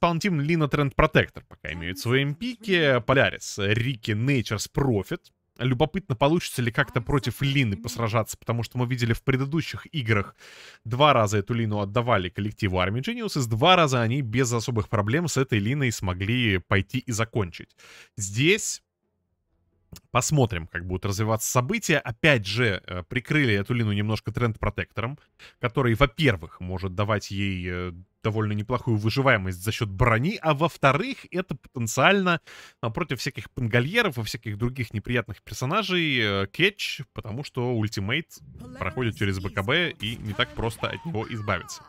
Спаунтим Лина Тренд Протектор пока имеют в своем пике. Полярис, Рики, Nature's Profit. Любопытно, получится ли как-то против Лины посражаться, потому что мы видели в предыдущих играх два раза эту Лину отдавали коллективу Army Geniuses, два раза они без особых проблем с этой Линой смогли пойти и закончить. Здесь Посмотрим, как будут развиваться события. Опять же, э, прикрыли эту Лину немножко тренд-протектором, который, во-первых, может давать ей э, довольно неплохую выживаемость за счет брони, а во-вторых, это потенциально а, против всяких пангольеров и всяких других неприятных персонажей э, кетч, потому что ультимейт проходит через БКБ и не так просто от него избавиться.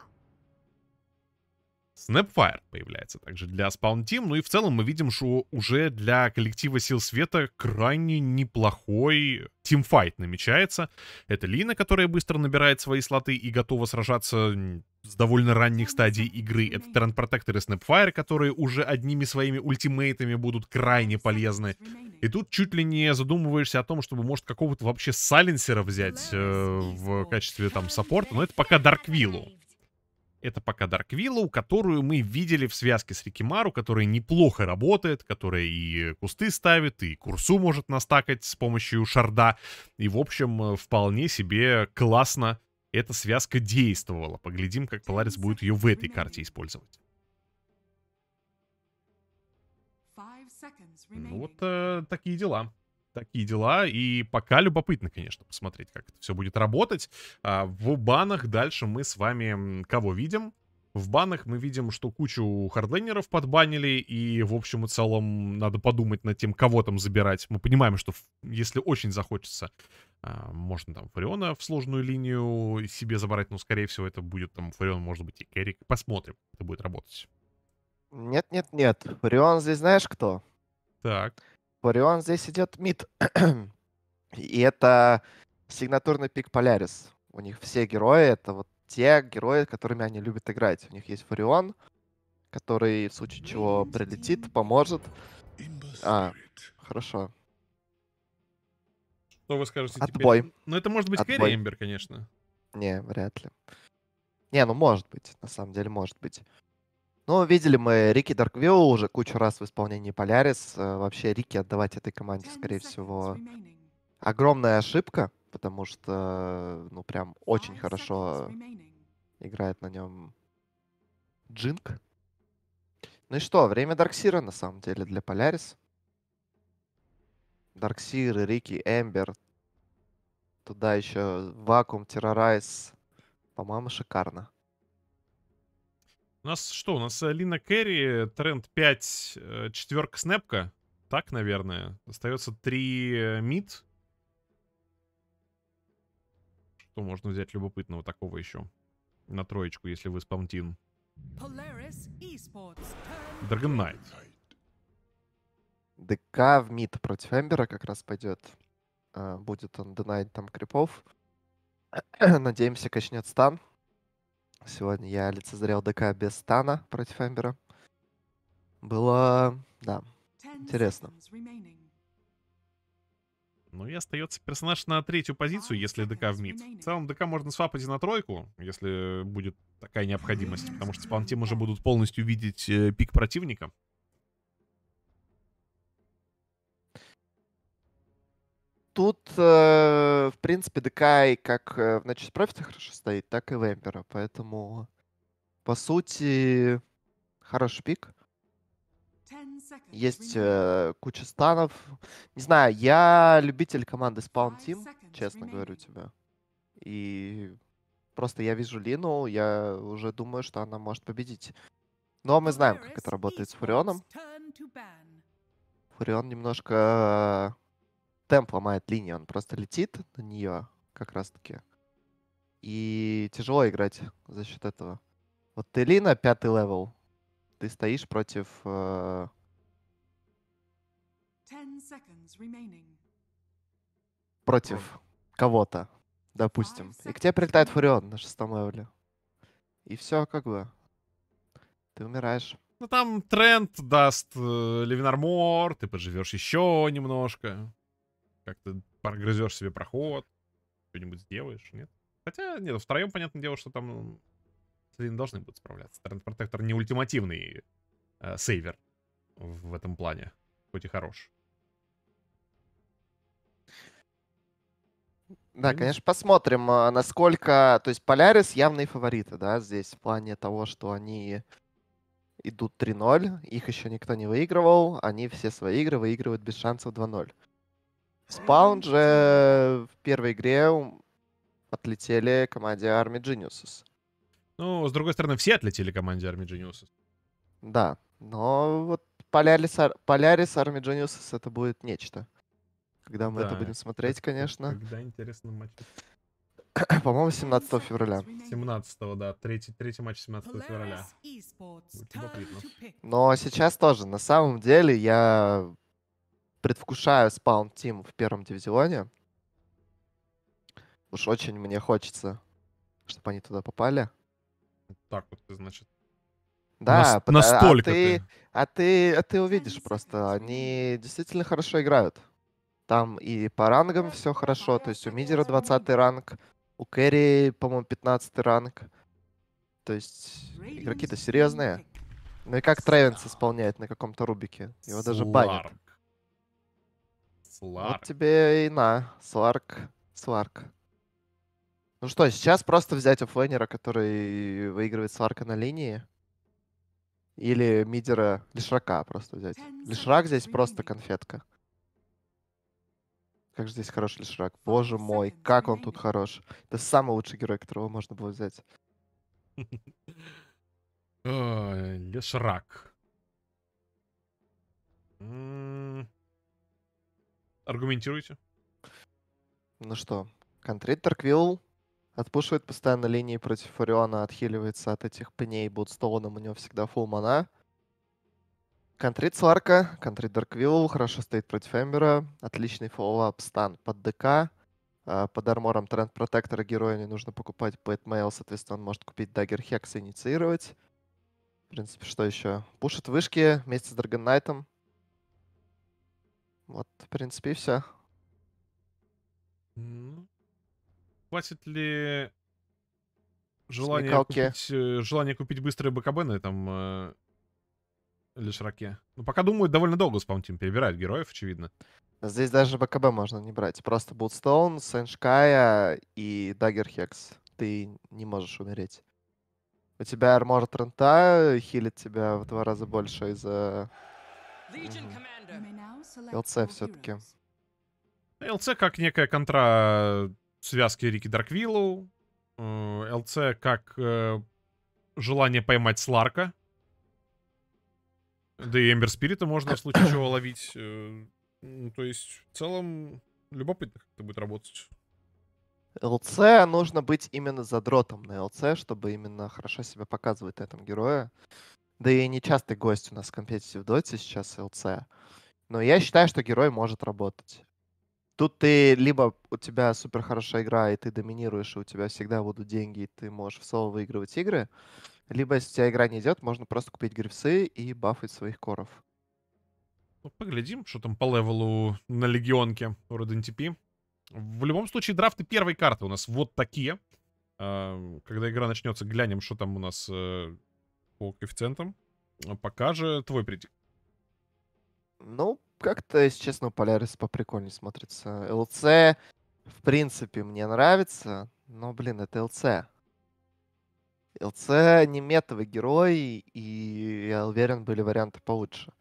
Snapfire появляется также для Spawn Team. Ну и в целом мы видим, что уже для коллектива Сил Света крайне неплохой тимфайт намечается. Это Лина, которая быстро набирает свои слоты и готова сражаться с довольно ранних стадий игры. Это Тренд Протектор и Snapfire, которые уже одними своими ультимейтами будут крайне полезны. И тут чуть ли не задумываешься о том, чтобы, может, какого-то вообще сайленсера взять э, в качестве там саппорта. Но это пока Дарквиллу. Это пока Дарквиллоу, которую мы видели в связке с Рикимару, которая неплохо работает, которая и кусты ставит, и курсу может настакать с помощью шарда. И, в общем, э, вполне себе классно эта связка действовала. Поглядим, как Polaris будет ее в этой карте использовать. Ну вот э, такие дела такие дела. И пока любопытно, конечно, посмотреть, как это все будет работать. А в банах дальше мы с вами кого видим? В банах мы видим, что кучу хардлейнеров подбанили, и в общем и целом надо подумать над тем, кого там забирать. Мы понимаем, что если очень захочется, а, можно там Фариона в сложную линию себе забрать, но скорее всего это будет там Фарион, может быть и Керрик. Посмотрим, это будет работать. Нет-нет-нет, Фарион здесь знаешь кто? Так. Орион здесь идет мид. И это сигнатурный пик Полярис. У них все герои, это вот те герои, которыми они любят играть. У них есть Фарион, который в случае чего прилетит, поможет. А, хорошо. Что вы скажете Отбой. теперь? Ну, это может быть Отбой. Кэрри Эмбер, конечно. Не, вряд ли. Не, ну может быть, на самом деле может быть. Ну, видели мы Рики Дарквилл уже кучу раз в исполнении Полярис. Э, Вообще Рики отдавать этой команде, скорее всего, огромная ошибка, потому что, ну, прям очень хорошо играет на нем Джинк. Ну и что, время Дарксира на самом деле для Polaris. Dark Seer, Riki, Ember. Туда еще Vacuum, Terrorize. По-моему, шикарно. У нас что? У нас э, Лина carry, Treant 5, э, четверка снэпка. Так, наверное. Остается 3 мид. Что можно взять любопытного такого еще? На троечку, если вы спаунтин. Dragon Knight. ДК в мид против Эмбера как раз пойдет. А, Будет он донайт там крипов. Надеемся, качнет стан. Сегодня я лицезрел ДК без стана против Эмбера. Было, да, интересно. Ну и остается персонаж на третью позицию, если ДК в мид. В целом ДК можно свапать на тройку, если будет такая необходимость, потому что спаунтим уже будут полностью видеть э, пик противника. Тут, э, в принципе, ДК и как э, в Notches Profit хорошо стоит, так и в. Поэтому, по сути, хороший пик. Есть э, куча станов. Не знаю, я любитель команды Spawn Team, честно говорю тебе. И просто я вижу Лину, я уже думаю, что она может победить. Но мы знаем, как это работает с Фурионом. Фурион немножко темп ломает линию, он просто летит на нее как раз-таки. И тяжело играть за счет этого. Вот ты Лина, пятый level. Ты стоишь против э, против кого-то, допустим. И к тебе прилетает Фурион на шестом левеле. И все, как бы. Ты умираешь. Ну там Treant даст э, Living Armor, ты поживешь еще немножко. Как-то прогрызешь себе проход. Что-нибудь сделаешь, нет? Хотя, нет, втроем, понятное дело, что там Лин должны будут справляться. Тренд Протектор не ультимативный э, сейвер в этом плане, хоть и хорош. Да, конечно, посмотрим, а, насколько... То есть Полярис явные фавориты, да, здесь в плане того, что они идут 3-0, их еще никто не выигрывал, они все свои игры выигрывают без шансов 2-0. Спаун же в первой игре отлетели команде Army Geniuses. Ну, с другой стороны, все отлетели команде Army Geniuses. Да, но вот Polaris, Ar- Polaris Army Geniuses это будет нечто. Когда мы это Да, будем смотреть, конечно. Когда интересно матч? По-моему, 17 февраля. 17 да, третий, третий матч 17 февраля. Но сейчас тоже, на самом деле, я предвкушаю спаун Тим в первом дивизионе. Уж очень мне хочется, чтобы они туда попали. Так вот, ты, значит. Да, Нас- пода- а настолько ты, ты. а ты, а ты увидишь просто, они действительно хорошо играют. Там и по рангам все хорошо, то есть у Мидера 20 ранг, у Кэрри, по-моему, 15 ранг. То есть игроки-то серьезные. Ну и как Тревенс исполняет на каком-то рубике. Его даже банят. Сларк. Вот тебе и на. Сларк. Сларк. Ну что, сейчас просто взять оффлейнера, который выигрывает Сларка на линии. Или мидера Лишрака просто взять. Лишрак здесь просто конфетка. Как же здесь хороший Лишрак. Боже мой, как он тут хорош. Это самый лучший герой, которого можно было взять. М, Аргументируйте. Ну что, Контрит Dark Willow отпушивает постоянно линии против Фуриона, отхиливается от этих пней Бладстоуном, у него всегда full мана. Контрит Сларка, контрит Dark Willow, хорошо стоит против Эмбера, отличный follow-up stun под ДК. А, Под армором Трент Протектора героя не нужно покупать Blade Mail, соответственно, он может купить Dagger, Hex и инициировать. В принципе, что еще? Пушит вышки вместе с Драгон Найтом. Вот, в принципе, и все. Хватит ли желание купить, э, желание купить быстрые БКБ на этом э, Лешраке? Ну, пока думают, довольно долго Spawn Team перебирают героев, очевидно. Здесь даже БКБ можно не брать. Просто Булстоун, Сеншкая и Даггер Хекс. Ты не можешь умереть. У тебя армор Трента хилит тебя в два раза больше из-за... ЛЦ все-таки. ЛЦ как некая контра связки Рики Дарквиллу. э, ЛЦ как э, желание поймать Сларка. Да и Эмбер Спирита можно в случае чего ловить. э, ну, то есть, в целом, любопытно, как это будет работать. ЛЦ нужно быть именно задротом на ЛЦ, чтобы именно хорошо себя показывать на этом герое. Да и нечастый гость у нас в компетитив доте сейчас ЛЦ. Но я считаю, что герой может работать. Тут ты либо у тебя супер хорошая игра, и ты доминируешь, и у тебя всегда будут деньги, и ты можешь в соло выигрывать игры. Либо, если у тебя игра не идет, можно просто купить грифсы и бафать своих коров. Ну, поглядим, что там по левелу на легионке у Red NTP. В любом случае, драфты первой карты у нас вот такие. А, Когда игра начнется, глянем, что там у нас э, по коэффициентам. А Пока же твой предик. Ну, как-то, если честно, Polaris поприкольнее смотрится. ЛЦ, в принципе, мне нравится, но, блин, это ЛЦ. ЛЦ не метовый герой, и я уверен, были варианты получше.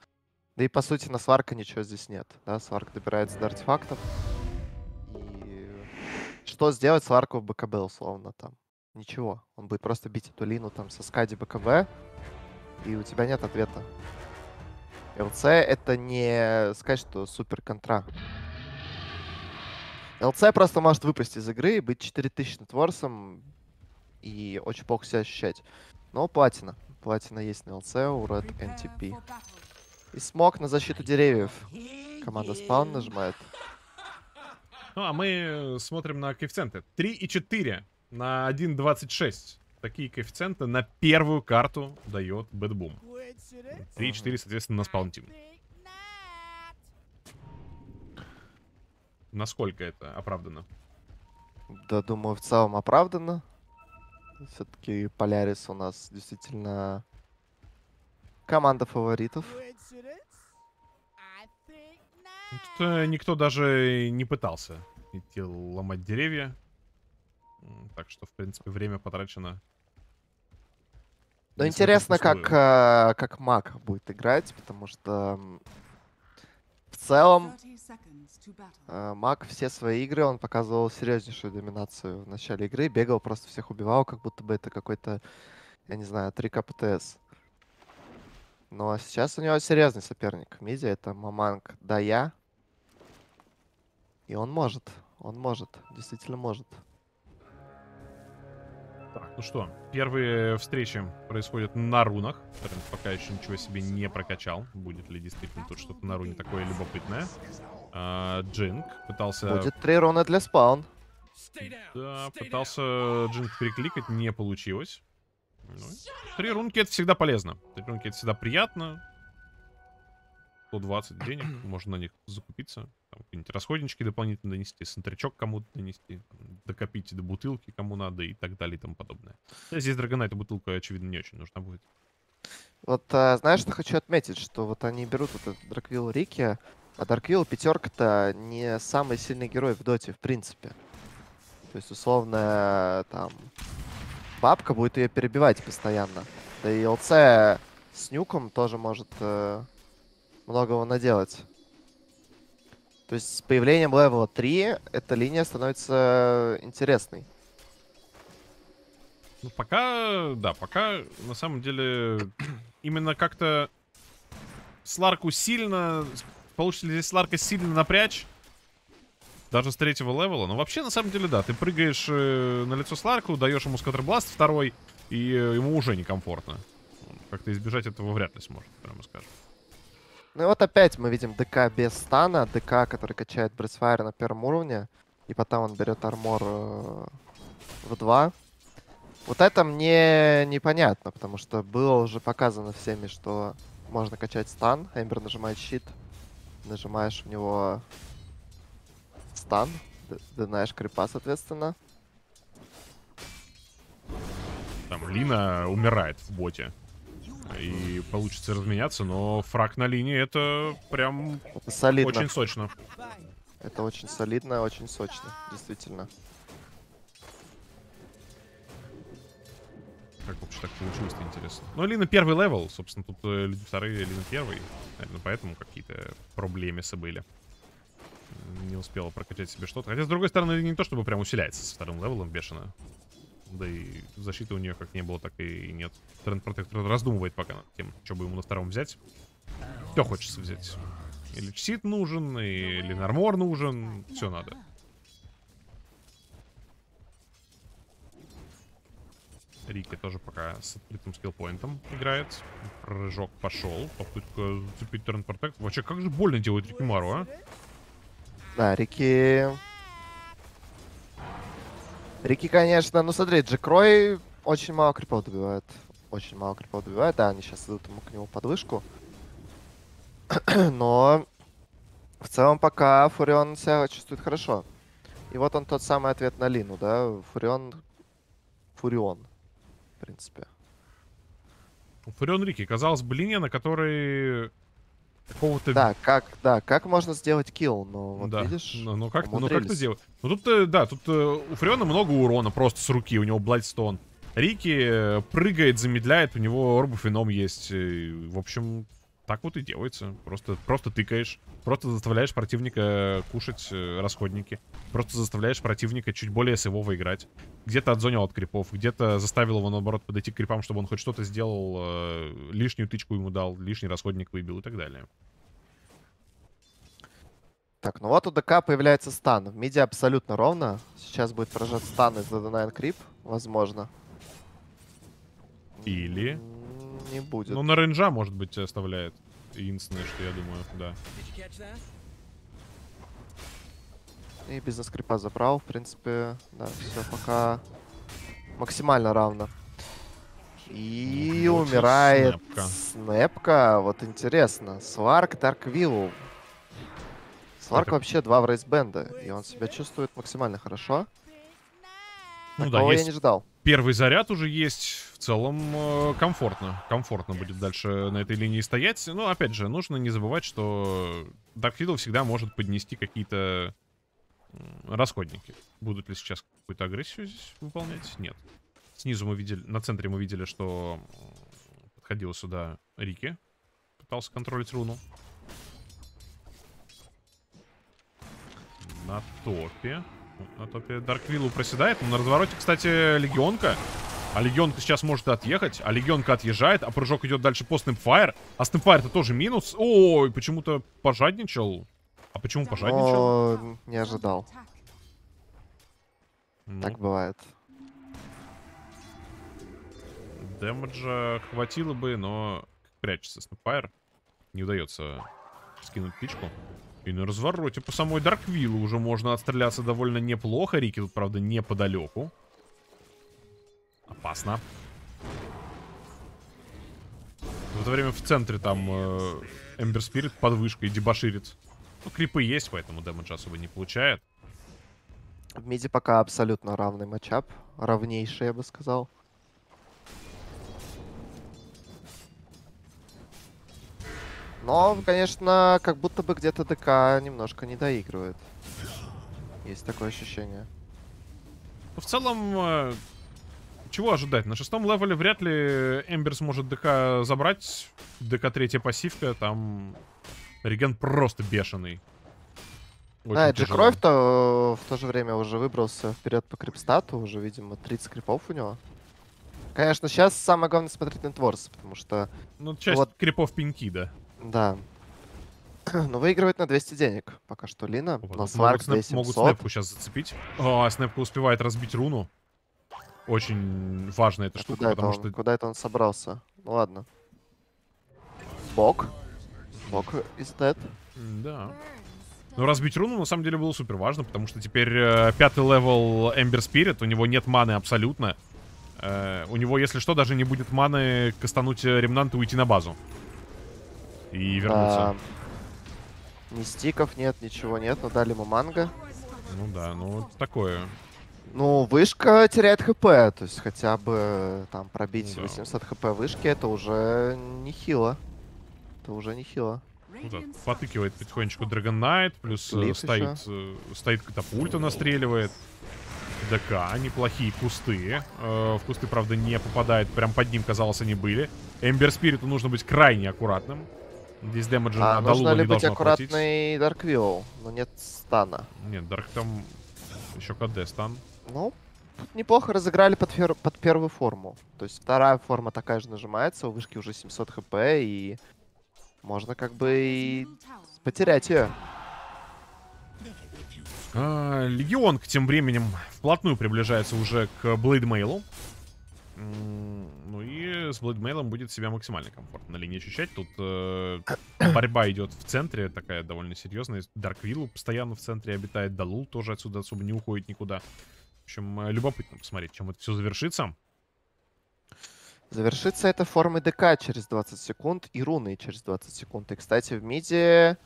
Да и, по сути, на Сварка ничего здесь нет. Да, Сварк добирается до артефактов. И что сделать Сварку в БКБ, условно, там? Ничего. Он будет просто бить эту лину там со скади БКБ, и у тебя нет ответа. ЛЦ это не сказать, что супер контра. ЛЦ просто может выпасть из игры и быть 4000 нетворсом и очень плохо себя ощущать. Но платина. Платина есть на ЛЦ у Red NTP. И смог на защиту деревьев. Команда спаун нажимает. Ну, а мы смотрим на коэффициенты. 3 и 4 на 1.26. Такие коэффициенты на первую карту дает Бэтбум. 3 и 4, соответственно, на спаунтим. Насколько это оправдано? Да, думаю, в целом оправдано. Все-таки Полярис у нас действительно команда фаворитов. Тут э, никто даже не пытался идти ломать деревья. Так что, в принципе, время потрачено. Ну, интересно, как, э, как маг будет играть, потому что в целом э, маг все свои игры, он показывал серьезнейшую доминацию в начале игры, бегал, просто всех убивал, как будто бы это какой-то, я не знаю, 3 КПТС. Но сейчас у него серьезный соперник. Миди это Маманг Дая. И он может. Он может. Действительно может. Ну что, первые встречи происходят на рунах. Рент пока еще ничего себе не прокачал. Будет ли действительно тут что-то на руне такое любопытное. А, Джинк пытался... Будет три руны для спаун. Да, пытался Джинк перекликать, не получилось. Ну, три рунки это всегда полезно. Три рунки это всегда приятно. 120 денег, можно на них закупиться. какие-нибудь расходнички дополнительно донести, сентричок кому-то донести, докопить до бутылки кому надо и так далее и тому подобное. Здесь Драгонайта бутылка, очевидно, не очень нужна будет. Вот, а, знаешь, что хочу отметить, что вот они берут вот этот Драквилл Рики, а Дарквилл пятерка-то не самый сильный герой в доте, в принципе. То есть, условно, там, бабка будет ее перебивать постоянно. Да и ЛЦ с нюком тоже может э, многого наделать. То есть с появлением левела 3 эта линия становится интересной. Ну, пока, да, пока, на самом деле, именно как-то Сларку сильно... Получится ли здесь Сларка сильно напрячь? Даже с третьего левела. Но вообще, на самом деле, да, ты прыгаешь э, на лицо Сларку, даешь ему скатербласт второй, и э, ему уже некомфортно. Как-то избежать этого вряд ли сможет, прямо скажем. Ну и вот опять мы видим ДК без стана, ДК, который качает Брисфайр на первом уровне, и потом он берет армор э, в 2. Вот это мне непонятно, потому что было уже показано всеми, что можно качать стан. Эмбер нажимает щит, нажимаешь в него стан, знаешь крипа, соответственно. Там Лина умирает в боте и получится разменяться, но фраг на линии это прям это солидно. очень сочно. Это очень солидно, очень сочно, действительно. Как вообще так получилось-то, интересно. Ну, Лина первый level, собственно, тут э, люди вторые, Лина первый. Наверное, поэтому какие-то проблемы были. Не успела прокачать себе что-то. Хотя, с другой стороны, не то, чтобы прям усиляется со вторым левелом бешено. Да и защиты у нее как не было, так и нет. Treant Protector раздумывает пока над тем, что бы ему на втором взять. Все хочется взять. Или чсит нужен, или нормор нужен. Все надо. Рики тоже пока с открытым скиллпоинтом играет. Прыжок пошел. Попытка зацепить Тренд Протектор. Вообще, как же больно делает Рики Мару, а? Да, Рики Рики, конечно, ну смотри, Джекрой очень мало крипов добивает. Очень мало крипов добивает. Да, они сейчас идут ему к нему подвышку. Но в целом пока Фурион себя чувствует хорошо. И вот он тот самый ответ на Лину, да? Фурион... Фурион, в принципе. Фурион Рики. Казалось бы, линия, на которой какого-то... Да, как, да, как можно сделать килл, но вот да. видишь, ну, ну как, ну как ты делаешь? Ну тут, э, да, тут э, у Фреона много урона просто с руки, у него Бладстон. Рики э, прыгает, замедляет, у него орбофеном есть. В общем, так вот и делается. Просто, просто тыкаешь, просто заставляешь противника кушать расходники, просто заставляешь противника чуть более сейвово играть. Где-то отзонил от крипов, где-то заставил его, наоборот, подойти к крипам, чтобы он хоть что-то сделал, э, лишнюю тычку ему дал, лишний расходник выбил и так далее. Так, ну вот у ДК появляется стан. В миде абсолютно ровно. Сейчас будет поражать стан из DD9 Крип, возможно. Или... Не будет. Ну, на рейнджа, может быть, оставляет. Единственное, что я думаю, да. И бизнес-крипа забрал, в принципе. Да, все пока максимально равно. И ну, умирает снэпка. снэпка. Вот интересно. Сварк Дарквилл. Сварк Это... вообще два в рейсбенда. И он себя чувствует максимально хорошо. Ну Такого да, я не ждал. Первый заряд уже есть. Целом э, комфортно. Комфортно будет дальше на этой линии стоять. Но, опять же, нужно не забывать, что Fiddle всегда может поднести какие-то расходники. Будут ли сейчас какую-то агрессию здесь выполнять? Нет. Снизу мы видели, на центре мы видели, что подходил сюда Рики. Пытался контролить руну. На топе. На топе Дарквиллу проседает. Но на развороте, кстати, Легионка. А Легионка сейчас может отъехать. А Легионка отъезжает. А прыжок идет дальше по Снэпфайр. А Снэпфайр это тоже минус. Ой, почему-то пожадничал. А почему пожадничал? Но не ожидал. Ну, Так бывает. Дэмэджа хватило бы, но прячется Снэпфайр. Не удается скинуть птичку. И на развороте по самой Дарквиллу уже можно отстреляться довольно неплохо. Рики тут, правда, неподалеку. Опасно. В это время в центре там э, Эмбер Спирит под вышкой дебоширит. Ну, крипы есть, поэтому дэмэджа особо не получает. В миде пока абсолютно равный матчап. Равнейший, я бы сказал. Но, конечно, как будто бы где-то ДК немножко не доигрывает. Есть такое ощущение. Ну, в целом, э, чего ожидать? На шестом левеле вряд ли Эмбер сможет ДК забрать. ДК третья пассивка, там реген просто бешеный. Очень Да, Эджи тяжело. Кровь-то в то же время уже выбрался вперед по крипстату, уже, видимо, 30 крипов у него. Конечно, сейчас самое главное смотреть на Творс, потому что, Ну, часть вот- крипов пеньки, да. да. Но выигрывает на 200 денег пока что Лина. Вот, Но вот Сварк могут, снэп- могут 2700. снэпку сейчас зацепить. А, снэпка успевает разбить руну. Очень важная эта А штука, Куда это, потому он, что... куда это он собрался? Ну ладно. Бок. Бок is dead. Да. Но разбить руну на самом деле было супер важно, потому что теперь э, пятый левел Ember Spirit, у него нет маны абсолютно. Э, у него, если что, даже не будет маны кастануть э, ремнант и уйти на базу. И вернуться. Да. Ни стиков нет, ничего нет, но дали ему манго. Ну да, ну такое. Ну, вышка теряет хп, то есть хотя бы э, там пробить Да. 800 хп вышки, это уже нехило. Это уже нехило. Ну да, потыкивает потихонечку Dragon Knight, плюс э, стоит, э, стоит катапульта, настреливает. ДК, неплохие кусты. Э, в кусты, правда, не попадает. Прям под ним, казалось, они были. Эмбер Спириту нужно быть крайне аккуратным. Здесь дэмэджа А на нужно ли не быть аккуратный Дарквилл? Но нет стана. Нет, Дарк там еще КД стан. Ну, неплохо разыграли под, фер- под первую форму. То есть вторая форма такая же нажимается, у вышки уже 700 хп, и можно как бы и потерять ее. А, Легионка тем временем вплотную приближается уже к Блейдмейлу. Ну и с Блейдмейлом будет себя максимально комфортно на линии ощущать. Тут э, борьба идет в центре, такая довольно серьезная. Дарквиллу постоянно в центре обитает, Далул тоже отсюда особо не уходит никуда. В общем, э, любопытно посмотреть, чем это все завершится. Завершится это формой ДК через 20 секунд и руны через 20 секунд. И, кстати, в миде...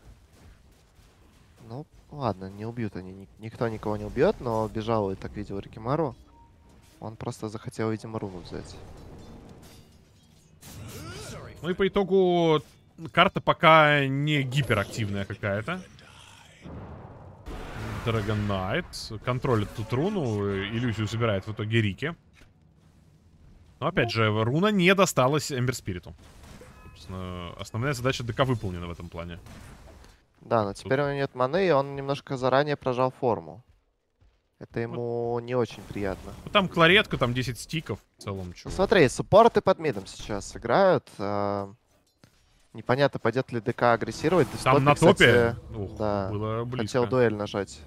Ну, ладно, не убьют они. ни- Никто никого не убьет, но бежал, и так видел Рикимару. Он просто захотел, видимо, руну взять. Ну и по итогу карта пока не гиперактивная какая-то. Dragon Knight контролит тут руну, э, иллюзию собирает в итоге Рики. Но опять же, руна не досталась Эмбер Спириту. Собственно, основная задача ДК выполнена в этом плане. Да, но теперь у него нет маны, и он немножко заранее прожал форму. Это ему не очень приятно. Ну, там кларетка, там 10 стиков. В целом. Ну, смотри, суппорты под мидом сейчас играют. а, Непонятно, пойдет ли ДК агрессировать. Там Дестопи, на топе кстати, ух, да, было близко. хотел дуэль нажать.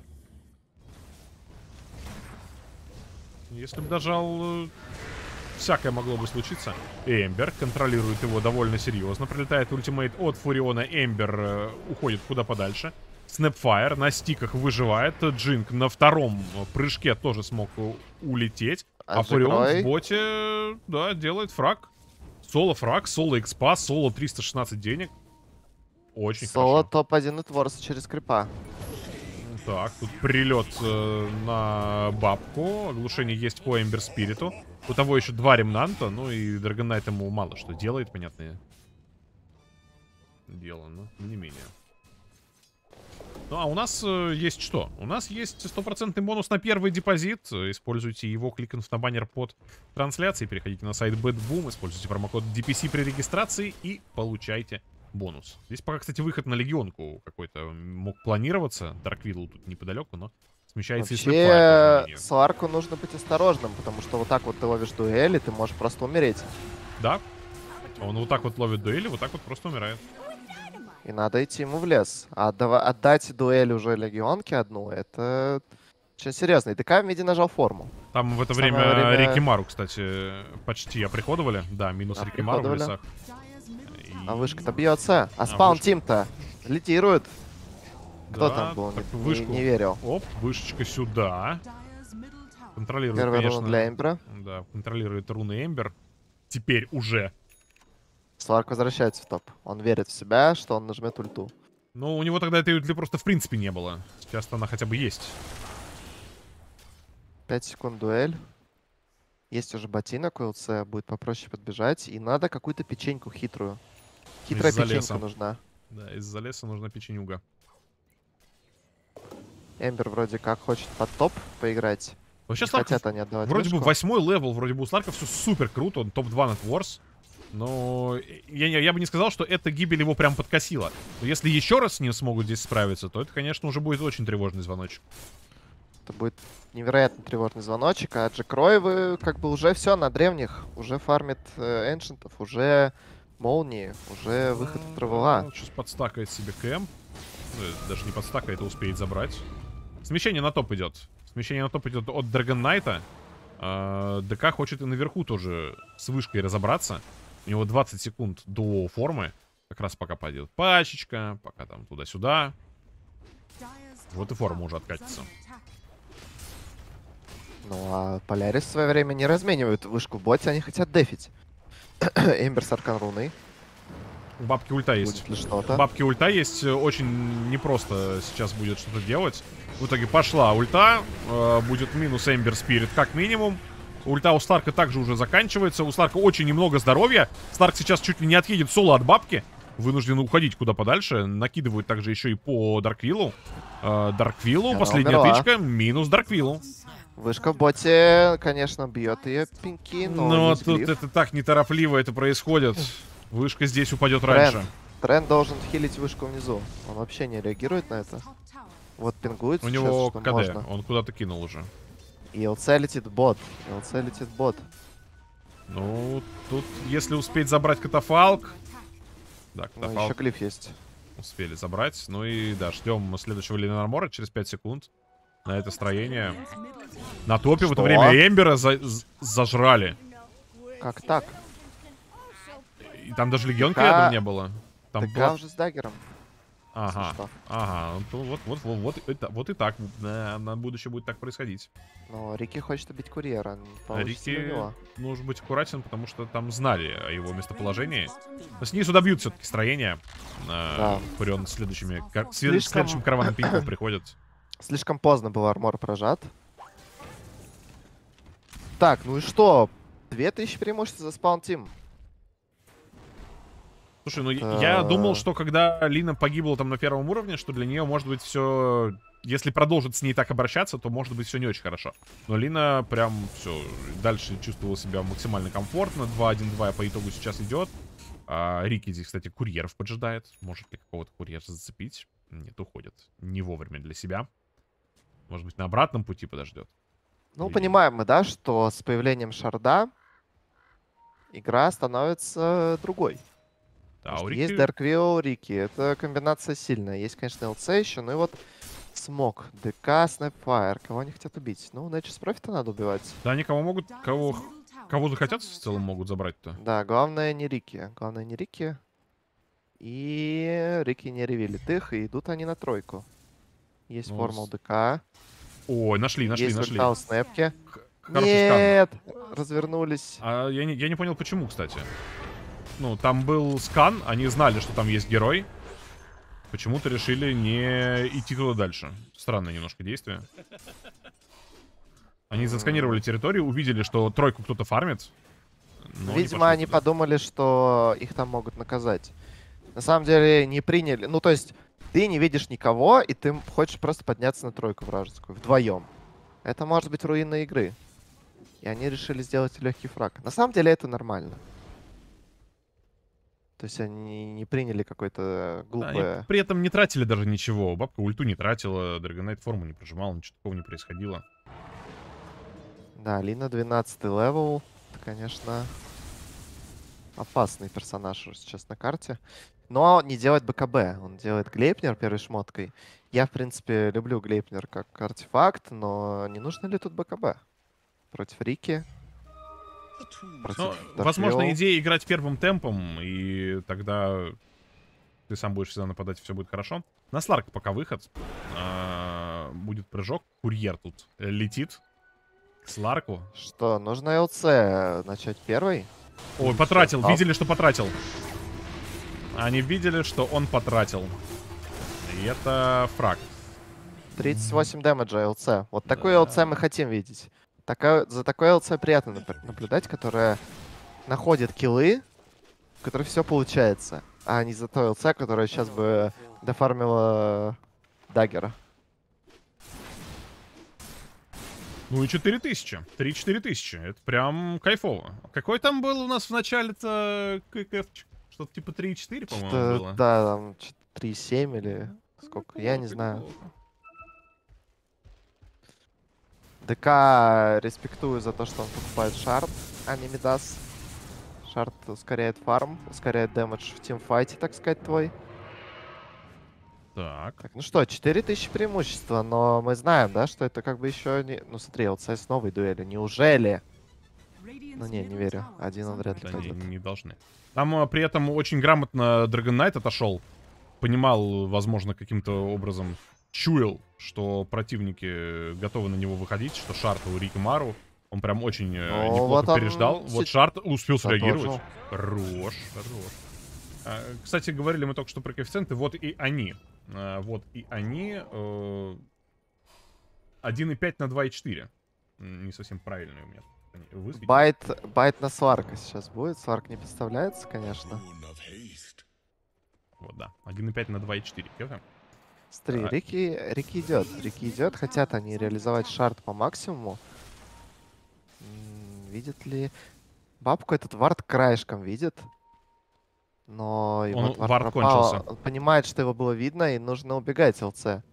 Если бы дожал, э, всякое могло бы случиться. Эмбер контролирует его довольно серьезно. Прилетает ультимейт от Фуриона. Эмбер э, уходит куда подальше. Снэпфайр на стиках выживает. Джинк на втором прыжке тоже смог э, улететь. А Фурион Отжигрой. в боте, да, делает фраг. Соло фраг, соло экспа, соло 316 денег. Очень Соло хорошо. топ-1 и Творс через крипа. Так, тут прилет э, на бабку. Оглушение есть по Эмбер Спириту. У того еще два ремнанта. Ну и Драгонайт ему мало что делает, понятное дело, но не менее. Ну, а у нас э, есть что? У нас есть стопроцентный бонус на первый депозит. Используйте его, кликнув на баннер под трансляцией. Переходите на сайт BadBoom, используйте промокод DPC при регистрации и получайте бонус. Здесь пока, кстати, выход на легионку какой-то мог планироваться. Дарквилл тут неподалеку, но смещается Вообще, и Сларку нужно быть осторожным, потому что вот так вот ты ловишь дуэли, ты можешь просто умереть. Да. Он вот так вот ловит дуэли, вот так вот просто умирает. И надо идти ему в лес. А отдать дуэль уже легионке одну, это очень серьезно. И ДК в миде нажал форму. Там в это время, время Рикимару, кстати, почти оприходовали. Да, минус Рикимару в лесах. А вышка-то бьется. А, а спаун тим-то литирует. Кто да, там был? Так, не, вышку. не верил. Оп, вышечка сюда. Контролирует, Первый конечно. рун для Эмбера. Да, контролирует руны Эмбер. Теперь уже. Сларк возвращается в топ. Он верит в себя, что он нажмет ульту. Ну, у него тогда этой ульты просто в принципе не было. Сейчас она хотя бы есть. 5 секунд дуэль. Есть уже ботинок, у ЛЦ будет попроще подбежать. И надо какую-то печеньку хитрую. Хитрая печенька леса. нужна. Да, из-за леса нужна печенюга. Эмбер вроде как хочет под топ поиграть. Вообще, Сларков, хотят они отдавать вроде вышку. бы восьмой левел, вроде бы у Сларка все супер круто, он топ-2 на Ворс. Но я, я бы не сказал, что эта гибель его прям подкосила. Но если еще раз с ним смогут здесь справиться, то это, конечно, уже будет очень тревожный звоночек. Это будет невероятно тревожный звоночек. А Джек Рой, вы как бы уже все на древних. Уже фармит э, эншентов, уже молнии, уже выход в травела. Ну, сейчас подстакает себе кэм. Ну, даже не подстакает, а успеет забрать. Смещение на топ идет. Смещение на топ идет от Драгон Найта. А, ДК хочет и наверху тоже с вышкой разобраться. У него 20 секунд до формы. Как раз пока пойдет пачечка, пока там туда-сюда. Вот и форма уже откатится. Ну, а Полярис в свое время не разменивают вышку в боте, они хотят дефить. Эмбер с аркан руны. У бабки ульта есть. Бабки ульта есть. Очень непросто сейчас будет что-то делать. В итоге пошла ульта. Э, будет минус Эмбер Спирит как минимум. Ульта у Старка также уже заканчивается. У Старка очень немного здоровья. Старк сейчас чуть ли не отъедет соло от бабки. Вынужден уходить куда подальше. Накидывают также еще и по Дарквиллу. Э, Дарквиллу, последняя умерла. тычка, минус Дарквиллу. Вышка в боте, конечно, бьет ее пинки, но Но тут глиф. это так неторопливо это происходит. Вышка здесь упадет Тренд. раньше. Тренд должен хилить вышку внизу. Он вообще не реагирует на это. Вот пингует У сейчас, него КД, можно. он куда-то кинул уже. И ЛЦ летит бот. ЛЦ летит бот. Ну, тут, если успеть забрать катафалк... Да, ну, катафалк. Ну, еще клиф есть. Успели забрать. Ну и, да, ждем следующего Ленормора через 5 секунд. На это строение. На топе Что? в это время Эмбера за зажрали. Как так? И там даже легионка рядом не было. Там ТК была... уже с даггером. Ага, ага, ну, вот, вот, вот, вот, это, вот и так, на, на будущее будет так происходить. Но Рики хочет убить курьера, Рики нужно быть аккуратен, потому что там знали о его местоположении. Но снизу добьют все-таки строение. Да. Курион следующими, Слишком... следующим караваном пинков приходит. Слишком поздно был армор прожат. Так, ну и что? 2000 преимуществ за спаун тим. Слушай, ну а... я думал, что когда Лина погибла там на первом уровне, что для нее может быть все... Если продолжит с ней так обращаться, то может быть все не очень хорошо. Но Лина прям все дальше чувствовала себя максимально комфортно. 2-1-2 по итогу сейчас идет. А, Рики здесь, кстати, курьеров поджидает. Может ли какого-то курьера зацепить? Нет, уходит. Не вовремя для себя. Может быть, на обратном пути подождет. Ну, Или... понимаем мы, да, что с появлением шарда игра становится другой. Да, у Рики... Есть Дарквилл, у Рики. Это комбинация сильная. Есть, конечно, ЛЦ еще, ну и вот Смок, ДК, Снайпфайр. Кого они хотят убить? Ну, Nexus Профита надо убивать. Да, они кого могут, кого, кого захотят в целом могут забрать-то. Да, главное не Рики. Главное не Рики. И Рики не ревелит их, и идут они на тройку. Есть ну, формул ДК. Ой, нашли, нашли, Есть нашли. Есть снэпки. Нет, развернулись. А я не, я не понял, почему, кстати ну, там был скан, они знали, что там есть герой. Почему-то решили не идти туда дальше. Странное немножко действие. Они засканировали территорию, увидели, что тройку кто-то фармит. не Видимо, они туда. подумали, что их там могут наказать. На самом деле не приняли. Ну, то есть, ты не видишь никого, и ты хочешь просто подняться на тройку вражескую вдвоем. Это может быть руина игры. И они решили сделать легкий фраг. На самом деле это нормально. То есть они не приняли какое-то Да, они глупое... при этом не тратили даже ничего. Бабка ульту не тратила, Драгонайт форму не прожимал, ничего такого не происходило. Да, Лина 12 level. Это, конечно, опасный персонаж сейчас на карте. Но не делает БКБ. Он делает Gleipnir первой шмоткой. Я, в принципе, люблю Gleipnir как артефакт, но не нужно ли тут БКБ? Против Рики? Против Ну, Dark возможно, идея играть первым темпом, и тогда ты сам будешь всегда нападать, и все будет хорошо. На Сларк пока выход. А, будет прыжок. Курьер тут летит к Сларку. Что, нужно ЛЦ начать первый? Ой, потратил. Ап. Видели, что потратил. Они видели, что он потратил. И это фраг. 38 дэмэджа ЛЦ. Вот такой Да. ЛЦ мы хотим видеть. Такая, за такой ЛЦ приятно наблюдать, которая находит киллы, в которой все получается. А не за той ЛЦ, которая сейчас бы дофармила Даггера. Ну и 4000. 3-4 тысячи. Это прям кайфово. Какой там был у нас в начале-то ККФ? Что-то типа 3-4, по-моему, было. Да, там чё- 3,7 или сколько, я не знаю. ДК респектую за то, что он покупает шард, а не Мидас. Шард ускоряет фарм, ускоряет дэмэдж в тимфайте, так сказать, твой. Так. Так, ну что, 4000 преимущества, но мы знаем, да, что это как бы еще не... Ну смотри, ЛЦС новой дуэли, неужели? Ну не, не верю. Один он вряд ли Да, не, не должны. Там а, при этом очень грамотно Dragon Knight отошел. Понимал, возможно, каким-то образом чуял, что противники готовы на него выходить, что Шарт у Рики Мару. Он прям очень э, Ну, неплохо вот переждал. Вот shard успел среагировать. Хорош, хорош. А, Кстати, говорили мы только что про коэффициенты. Вот и они. А, Вот и они. э, 1,5 на 2,4. М, Не совсем правильные у меня. Bait, bait на Сларка сейчас будет. Сларк не подставляется, конечно. Вот, да. 1,5 на 2,4. Кэфы. Смотри, А. Рики, Рики идет. Рики идет. Хотят они реализовать shard по максимуму. Видит ли... Бабку этот ward краешком видит. Но его Он- ward ward пропал. кончился. Он понимает, что его было видно, и нужно убегать ЛЦ.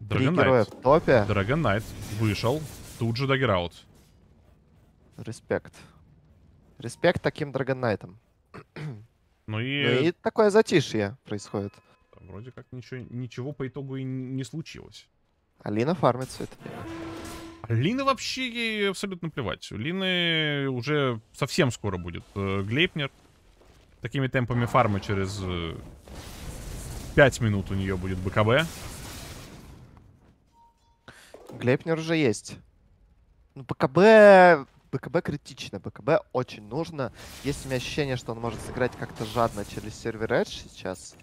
Героя Knight. в топе. Knight вышел. Тут же dagger out. Респект. Респект таким Драгоннайтам. Ну Ну и, и такое затишье происходит. вроде как ничего, ничего по итогу и не случилось. Алина фармит все это. А Лина вообще ей абсолютно плевать. У Лины уже совсем скоро будет э, Глейпнер. Такими темпами фармы через э, 5 минут у нее будет БКБ. Глейпнер уже есть. Ну, БКБ... БКБ критично. БКБ очень нужно. Есть у меня ощущение, что он может сыграть как-то жадно через сервер Edge сейчас.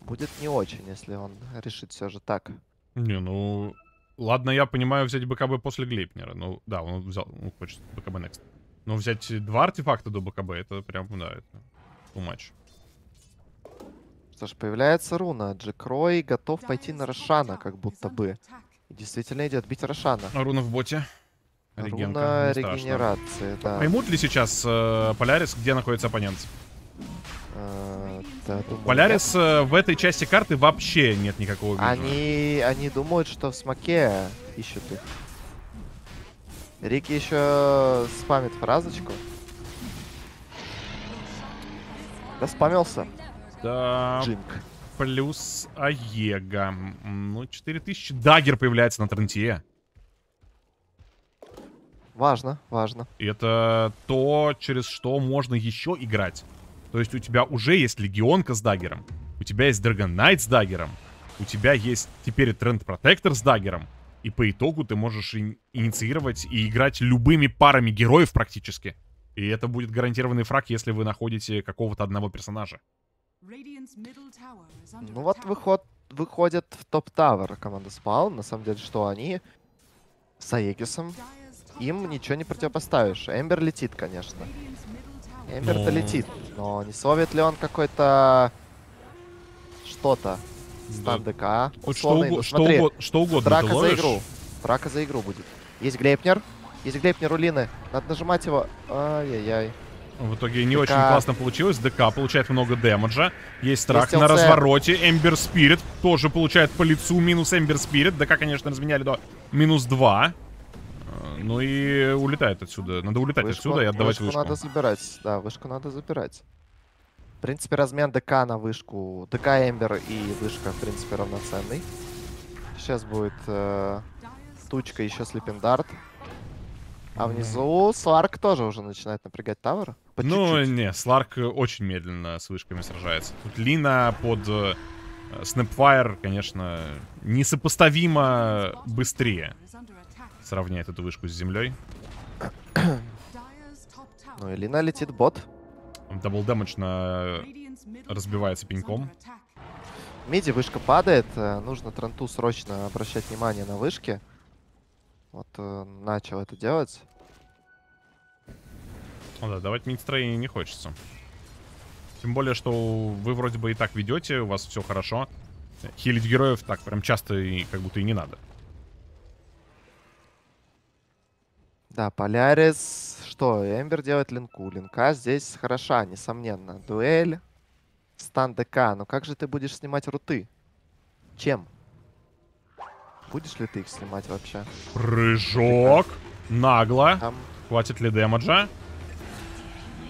Будет не очень, если он решит все же так. Не, ну... Ладно, я понимаю взять БКБ после Глейпнера. Ну, да, он взял, он хочет БКБ next. Но взять два артефакта до БКБ, это прям, да, это too much. Что ж, появляется руна. Джек Рой готов пойти на Рошана, как будто бы. И действительно идет бить Рошана. А Руна в боте. Регенка, Руна регенерации, да. Поймут ли сейчас э, Полярис, где находится оппонент? Э, да, думаю, Полярис э, в этой части карты вообще нет никакого вида. Они, они думают, что в смоке ищут их. Рики еще спамит фразочку. Да спамился. Да, Джинк. плюс Аега. Ну, 4000. Дагер появляется на Трентье. Важно, важно. И это то, через что можно еще играть. То есть у тебя уже есть Легионка с Даггером. У тебя есть Dragon Knight с Даггером. У тебя есть теперь и Тренд Протектор с Даггером. И по итогу ты можешь ин- инициировать и играть любыми парами героев практически. И это будет гарантированный фраг, если вы находите какого-то одного персонажа. Ну вот выход, выходит в топ-тавер команда Спаун. На самом деле, что они с Аегисом, им ничего не противопоставишь. Эмбер летит, конечно. Эмбер-то Ну. летит, но не словит ли он какой-то что-то? Стан Да. ДК. Хоть что, условный. уго- Ну, что, смотри, что угодно Драка за игру. Драка за игру будет. Есть Глейпнер. Есть Глейпнер у Лины. Надо нажимать его. Ай-яй-яй. В итоге не ДК. очень классно получилось. ДК получает много дэмэджа. Есть страх на развороте. Эмбер Спирит тоже получает по лицу. Минус Эмбер Спирит. ДК, конечно, разменяли до минус 2. Э, Ну и улетает отсюда. Надо улетать Вышку- отсюда и отдавать вышку. надо забирать. Да, вышку надо забирать. В принципе, размен ДК на вышку. ДК Эмбер и вышка, в принципе, равноценный. Сейчас будет э, тучка, еще слепиндарт. А внизу Сларк тоже уже начинает напрягать тавер. По Ну, чуть-чуть. не, Сларк очень медленно с вышками сражается. Тут Лина под Снэпфайр, конечно, несопоставимо быстрее сравняет эту вышку с землей. Ну и Лина летит бот. Double damage на... разбивается пеньком. Mid вышка падает. э, Нужно Тренту срочно обращать внимание на вышки. Вот э, начал это делать. Ну да, давать мидстроение не хочется. Тем более, что вы вроде бы и так ведете, у вас все хорошо. Хилить героев так прям часто и как будто и не надо. Да, Полярис. Что, Эмбер делает линку. Линка здесь хороша, несомненно. Дуэль. Стан ДК. Но как же ты будешь снимать руты? Чем? Будешь ли ты их снимать вообще? Прыжок. Нагло. Там... Хватит ли дэмэджа?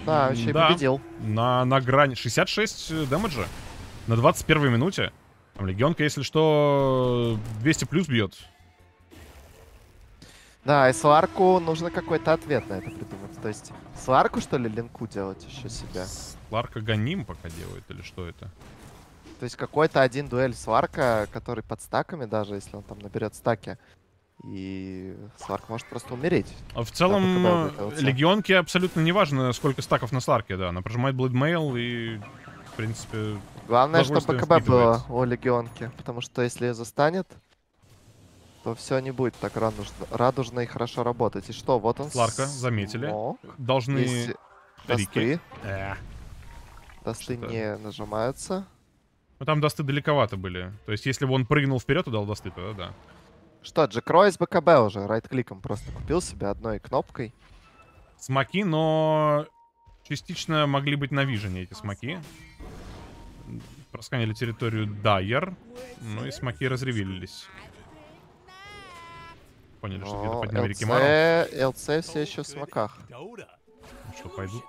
Да, вообще Да. победил. На, на грани. 66 дэмэджа. На 21 минуте. Там легионка, если что, 200 плюс бьет. Да, и Сларку нужно какой-то ответ на это придумать. То есть Сларку, что ли, линку делать еще себе? Ларка Ганим пока делает, или что это? То есть какой-то один дуэль Сварка, который под стаками, даже если он там наберет стаки. И Сварк может просто умереть. А в целом, легионке абсолютно не важно, сколько стаков на Сларке, да. Она прожимает Блэдмейл и, в принципе... Главное, чтобы БКБ было у легионки. Потому что если ее застанет, то все не будет так радужно, радужно и хорошо работать. И что, вот он... Сларка, заметили. смог. Должны... Есть досты. Э. Что-то- не нажимаются. Ну там досты далековато были. То есть, если бы он прыгнул вперед и дал досты, тогда да. Что, Джек Рой с БКБ уже райт-кликом просто купил себе одной кнопкой. Смоки, но частично могли быть на вижене эти смоки. Просканили территорию Дайер, ну и смоки разревелились. Поняли, что где-то Но подняли Рикимару. ЛЦ все еще в смоках. Ну Что, пойдут?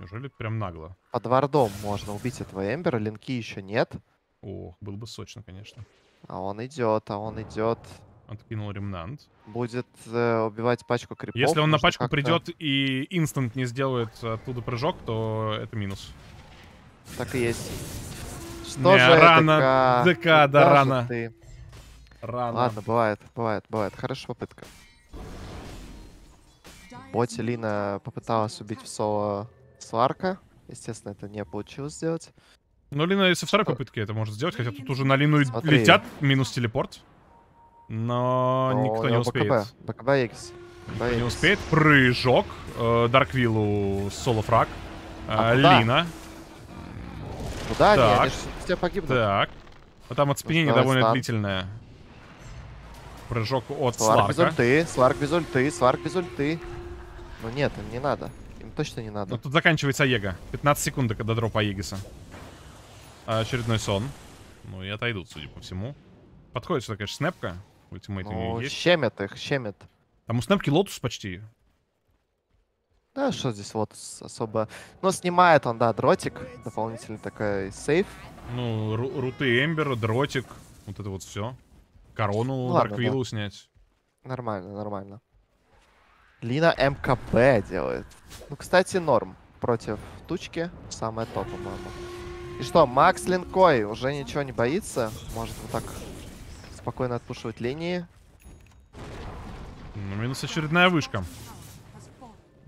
Неужели прям нагло? Под вардом можно убить этого Эмбера, линки еще нет. Ох, было бы сочно, конечно. А он идет, а он идет. Откинул ремнант. Будет э, убивать пачку крипов. Если он на пачку придет и инстант не сделает оттуда прыжок, то это минус. Так и есть. Что Не, же рано. ДК? ДК, да, рано. ты? Рано. Ладно, бывает, бывает, бывает. Хорошая попытка. Боти Лина попыталась убить в соло Сларка. Естественно, это не получилось сделать. Ну, Лина и со второй попытки это может сделать, хотя тут уже на Лину Смотри. летят, минус телепорт. Но Но никто не успеет. БКБ. БКБ. Никто не успеет. Прыжок. Э, Дарквиллу соло-фраг. Э, А куда? Лина. Куда они? Так. Они же все погибнут. Так. Вот там отспенение Пускай довольно длительное. Прыжок от Сларк без Сларка. ульты, Сларк без ульты, Сларк без ульты. Ну нет, им не надо. Им точно не Ну, надо. тут заканчивается Ега. 15 секунд до дропа Егиса. А, очередной сон. Ну и отойдут, судя по всему. Подходит сюда, конечно, снэпка. Ультимейт у Ну, нее есть. щемят их, щемят. Там у снэпки лотус почти. Да, что здесь вот особо... Ну, снимает он, да, дротик. Дополнительный такой сейф. Ну, ру- руты Эмбер, дротик. Вот это вот все. Корону Ну Дарквиллу снять. Нормально, нормально. Лина МКБ делает. Ну, кстати, норм. Против тучки. Самое то, по-моему. И что, Макс Линкой уже ничего не боится? Может вот так спокойно отпушивать линии. Ну, минус очередная вышка.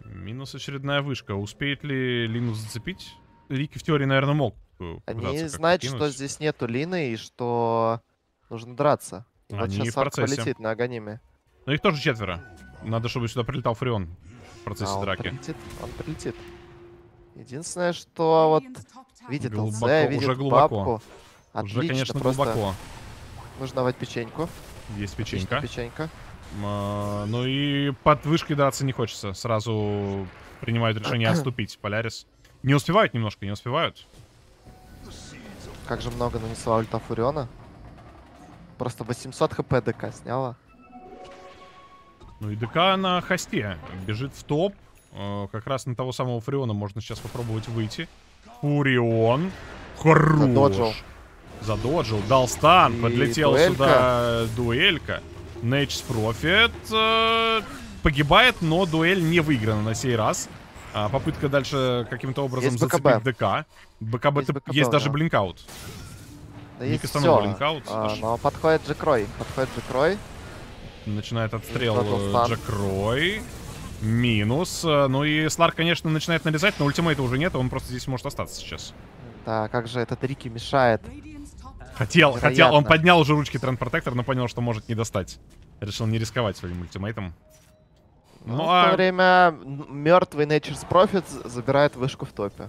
Минус очередная вышка. Успеет ли Лину зацепить? Рики в теории, наверное, мог э, Они знают, что здесь нету Лины и что нужно драться. Вот Они сейчас в процессе. полетит на Аганиме. Но их тоже четверо. Надо, чтобы сюда прилетал Фреон в процессе А он драки. прилетит, он прилетит. Единственное, что вот видит Глубоко, уже видит глубоко. бабку. Отлично, Уже, конечно, просто глубоко. нужно давать печеньку. Есть Отлично, печенька. печенька. М, а, Ну и под вышкой драться не хочется. Сразу принимают решение отступить. Полярис. Не успевают немножко, не успевают. Как же много нанесла ульта Фуриона. Просто 800 хп ДК сняла. Ну и ДК на хосте. Бежит в топ. Э, Как раз на того самого Фуриона можно сейчас попробовать выйти. Фурион. Хорош. Задоджил. Задоджил. Дал стан. И Подлетел дуэлька. сюда дуэлька. Nature's Profit э, погибает, но дуэль не выиграна на сей раз. А, попытка дальше каким-то образом Есть БКБ. зацепить ДК. БКБ Есть БКБ есть у даже блинкаут. Да есть все. блинкаут, аж. но подходит Джекрой. Подходит Джекрой. Начинает отстрел Задал э, стан. Джек Рой. Минус. Ну и Сларк, конечно, начинает нарезать, но ультимейта уже нет, он просто здесь может остаться сейчас. Да, как же этот Рики мешает. Хотел, хотел, он поднял уже ручки Тренд Протектор, но понял, что может не достать. Решил не рисковать своим ультимейтом. Ну, Ну, в а- то время мертвый Nature's Profit забирает вышку в топе.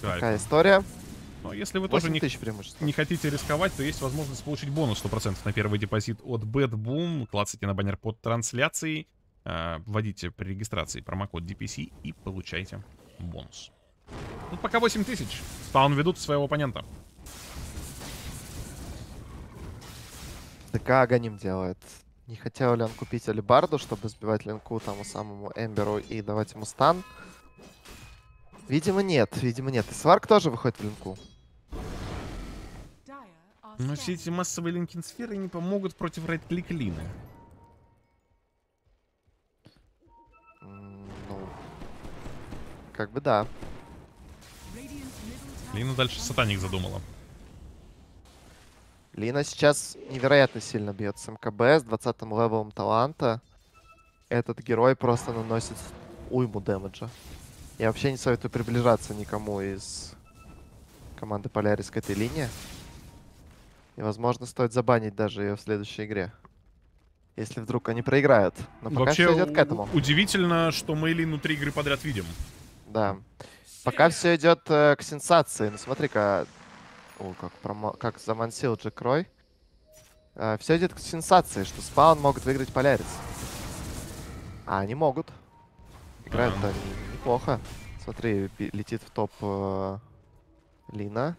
Да, Такая история. Но если вы тоже 8 не, тысяч не хотите рисковать, то есть возможность получить бонус 100% на первый депозит от Bad Boom. Клацайте на баннер под трансляцией. э, Вводите при регистрации промокод DPC и получайте бонус. Ну, пока 8000. Спаун ведут своего оппонента. ДК Аганим делает. Не хотел ли он купить Алибарду, чтобы сбивать линку тому самому Эмберу и давать ему стан? Видимо, нет. Видимо, нет. И Сварк тоже выходит в линку. Но все эти массовые линкинсферы не помогут против райт-клик Лины. Ну, как бы да. Лина дальше сатаник задумала. Лина сейчас невероятно сильно бьет с МКБ, с 20 левелом таланта. Этот герой просто наносит уйму дэмэджа. Я вообще не советую приближаться никому из команды Полярис к этой линии. И, возможно, стоит забанить даже ее в следующей игре. Если вдруг они проиграют. Но пока Вообще все идет к этому. удивительно, что мы Лину три игры подряд видим. Да. Пока все идет э, к сенсации. Ну смотри-ка. О, как, промо... как замансил Джек Рой. все идет к сенсации, что спаун могут выиграть Полярис. А они могут. Играют-то они неплохо. Смотри, летит в топ э, Лина.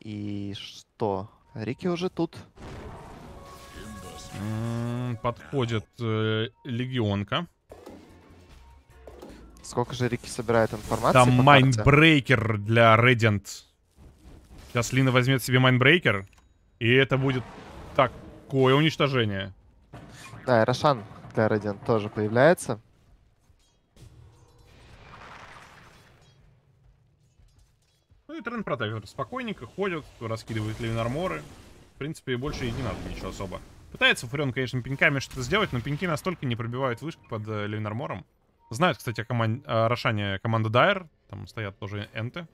И что? Рики уже тут. Подходит э, Легионка. Сколько же Рики собирает информации Там? Mind Breaker для Radiant. Сейчас Лина возьмет себе Mind Breaker. И это будет такое уничтожение. Да, и Рошан для Radiant тоже появляется. Ну и Treant Protector спокойненько ходит, раскидывает ливинг арморы. В принципе, больше и не надо ничего особо. Пытается Фурен, конечно, пеньками что-то сделать, но пеньки настолько не пробивают вышку под э, ливинг армором. Знают, кстати, о, коман- о Рошане команды Дайер. Там стоят тоже энты.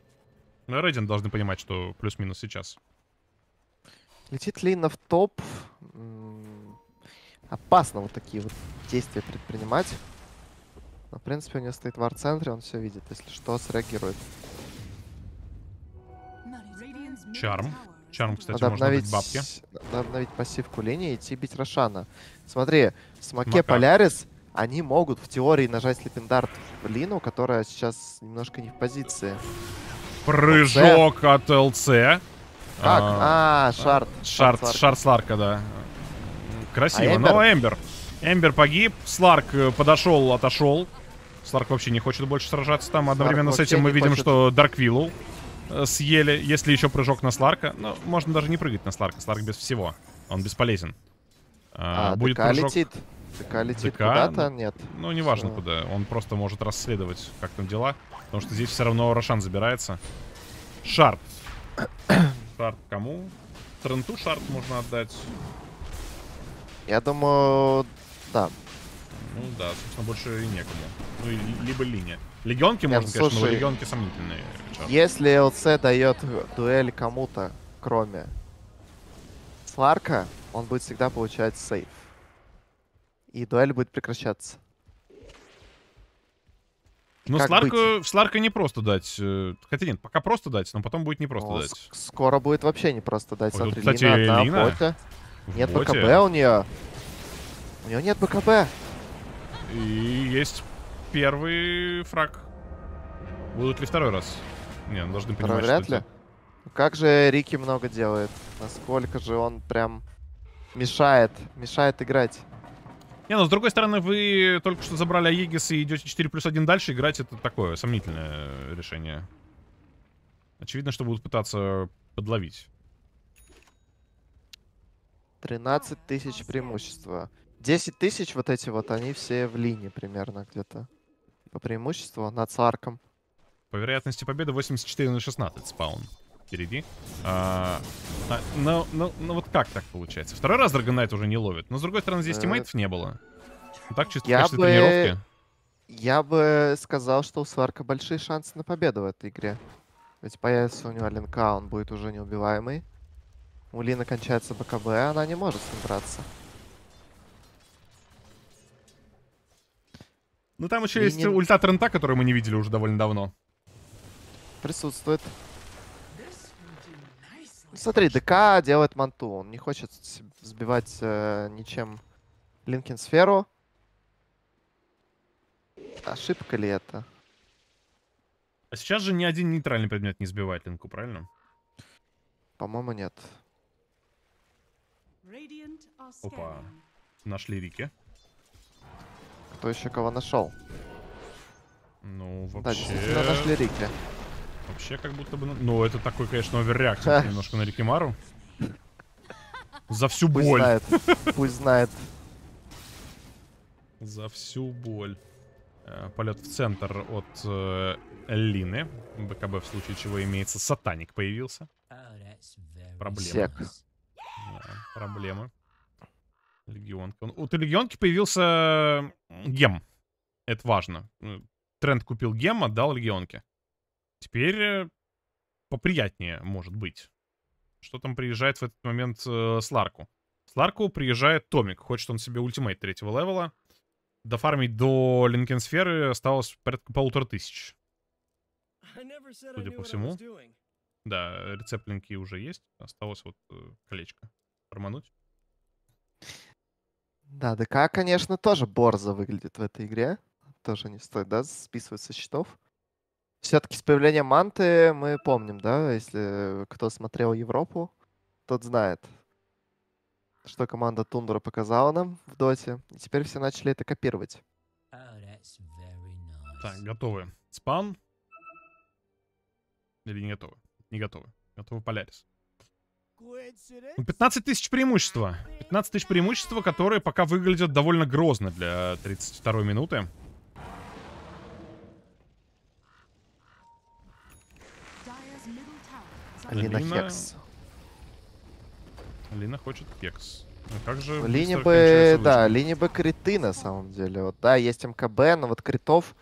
Но Рейден должны понимать, что плюс-минус сейчас. Летит Лина в топ. Опасно вот такие вот действия предпринимать. Но, в принципе, у него стоит вар центре, он все видит. Если что, среагирует. Чарм. Чарм, кстати, Надо можно обновить, бабки. надо обновить пассивку линии и идти бить Рошана. Смотри, в смоке Смока. Полярис они могут в теории нажать слепендарт в Лину, которая сейчас немножко не в позиции. Прыжок от ЛЦ. Как? А, А, шарт. Шарт, Сларк. шарт Сларка, да. Красиво. А Но Эмбер. Эмбер погиб. Сларк э, подошел, отошел. Сларк вообще не хочет больше сражаться там. Одновременно с вообще этим мы видим, хочет. что Дарквиллу съели. Если еще прыжок на Сларка. Ну, можно даже не прыгать на Сларка. Сларк без всего. Он бесполезен. А, А, будет ДК прыжок. летит. ДК летит ДК, куда-то? Нет. Ну, неважно Всё. куда. Он просто может расследовать, как там дела. Потому что здесь все равно Рошан забирается. Шарт. Шарт кому? Тренту шарт можно отдать. Я думаю, да. Ну да, собственно, больше и некому. Ну, и, либо линия. Легионки Не, можно, ну, конечно, но слушай, легионки сомнительные. чар. Если ЛЦ дает дуэль кому-то, кроме Сларка, он будет всегда получать сейф. И дуэль будет прекращаться. Как Сларку, Сларка не просто дать. э, Хотя нет, пока просто дать, но потом будет не просто Но дать. скоро будет вообще не просто дать. Ой, тут, Смотри, кстати, Лина Лина. боте. Нет боте. БКБ у нее. У нее нет БКБ. И есть первый фраг. Будут ли второй раз? Не, ну, должны понимать, вряд ли. это- Как же Рики много делает. Насколько же он прям мешает. Мешает играть. Не, ну с другой стороны, вы только что забрали Аегис и идете 4 плюс 1 дальше, играть это такое сомнительное решение. Очевидно, что будут пытаться подловить. 13 тысяч преимущества. 10 тысяч вот эти вот, они все в линии примерно где-то. По преимуществу над Сларком. По вероятности победы 84 на 16 спаун. Впереди. А, а, ну, ну, ну вот как так получается? Второй раз Драгонайт уже не ловит. Но с другой стороны, здесь Э, тиммейтов не было. Ну, так чисто в я качестве бы- тренировки. Я бы сказал, что у Сларка большие шансы на победу в этой игре. Ведь появится у него линка, он будет уже неубиваемый. У Лины кончается БКБ, она не может с ним драться. Ну там еще И есть не- ульта Трента, которую мы не видели уже довольно давно. Присутствует. Смотри, ДК делает манту. Он не хочет сбивать э, ничем Линкин сферу. Ошибка ли это? А сейчас же ни один нейтральный предмет не сбивает линку, правильно? По-моему, нет. Опа. Нашли Рики. Кто еще кого нашел? Ну, Да, вообще... действительно нашли Рики. Вообще, как будто бы... Ну, это такой, конечно, оверреакция немножко на Рикимару. За всю Пусть боль. знает. Пусть знает. За всю боль. Э, Полет в центр от э, Лины. БКБ в случае чего имеется. Сатаник появился. Проблема. Сек. Да, проблемы. Легионка. У легионки появился гем. Это важно. Э, Тренд купил гем, отдал легионке. Теперь э, поприятнее может быть. Что там приезжает в этот момент э, Сларку? Сларку приезжает Томик. Хочет он себе ультимейт третьего левела. Дофармить до Линкенсферы осталось порядка полутора тысяч. Судя по всему. Да, рецепт линки уже есть. Осталось вот э, колечко. Формануть. Да, ДК, конечно, тоже борзо выглядит в этой игре. Тоже не стоит, да, списывать со счетов. Все-таки с появлением Манты мы помним, да, если кто смотрел Европу, тот знает, что команда Тундра показала нам в Доте. И теперь все начали это копировать. Так, готовы. Спан. Или не готовы? Не готовы. Готовы Полярис. Ну, 15 тысяч преимущества. 15 тысяч преимущества, которые пока выглядят довольно грозно для 32 минуты. Алина Алина- Хекс. Лина хочет кекс. Ну, как же быстро бы, да, линия бы криты на самом деле. Вот, да, есть МКБ, но вот критов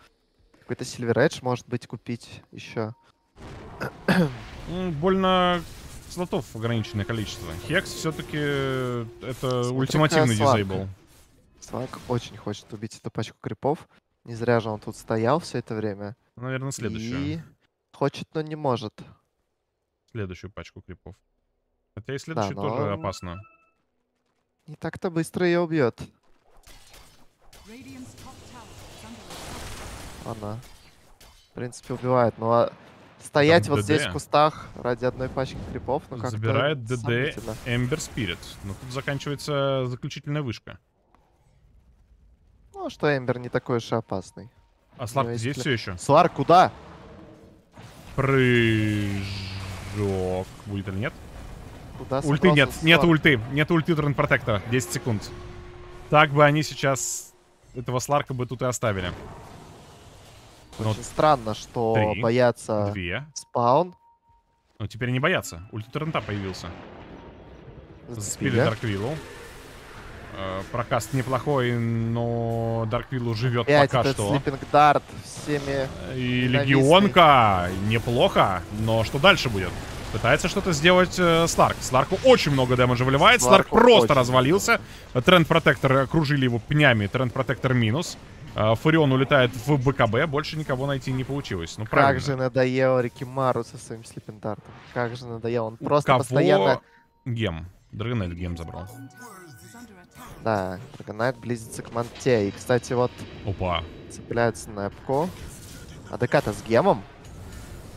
какой-то Silver Edge может быть купить еще. Ну, больно слотов ограниченное количество. Хекс все-таки это Смотри-ка, ультимативный дизейбл. Слак очень хочет убить эту пачку крипов. Не зря же он тут стоял все это время. Наверное, следующую. И хочет, но не может. Следующую пачку крипов. Хотя и следующую но- тоже опасно. Не так-то быстро ее убьет. Она. В принципе, убивает. Но а, стоять Там вот здесь ДД. в кустах ради одной пачки крипов, ну как-то Забирает ДД. Эмбер Спирит. Но тут заканчивается заключительная вышка. Ну, что Эмбер не такой уж и опасный. А Сларк здесь ли- все еще. Слар, куда? Прыжок. Будет или нет? Куда Ульты нет. собрался Нет ульты. Нет ульты Трен Протектора. 10 секунд. Так бы они сейчас этого Сларка бы тут и оставили. Ну, Очень странно, что три, боятся Две. спаун. Ну, теперь не боятся. Ульти Трента появился. Зацепили. Дарквиллу. Э, Прокаст неплохой, но Дарквиллу живет Опять пока этот что. Слиппинг Дарт всеми... И ненавистный. Легионка неплохо, но что дальше будет? Пытается что-то сделать э, Сларк. Сларку очень много дэмэджа выливает. Сларк Сларку просто развалился. Тренд Протектор окружили его пнями. Тренд Протектор минус. Э, Фурион улетает в БКБ. Больше никого найти не получилось. Ну, правильно. Как же надоел Рикимару со своим Слиппинг Дартом. Как же надоел. Он просто Кого? постоянно... Гем. Драгонель гем забрал. Да, Драгонайт близится к Манте. И, кстати, вот Опа. цепляет снэпку. А ДК-то с гемом?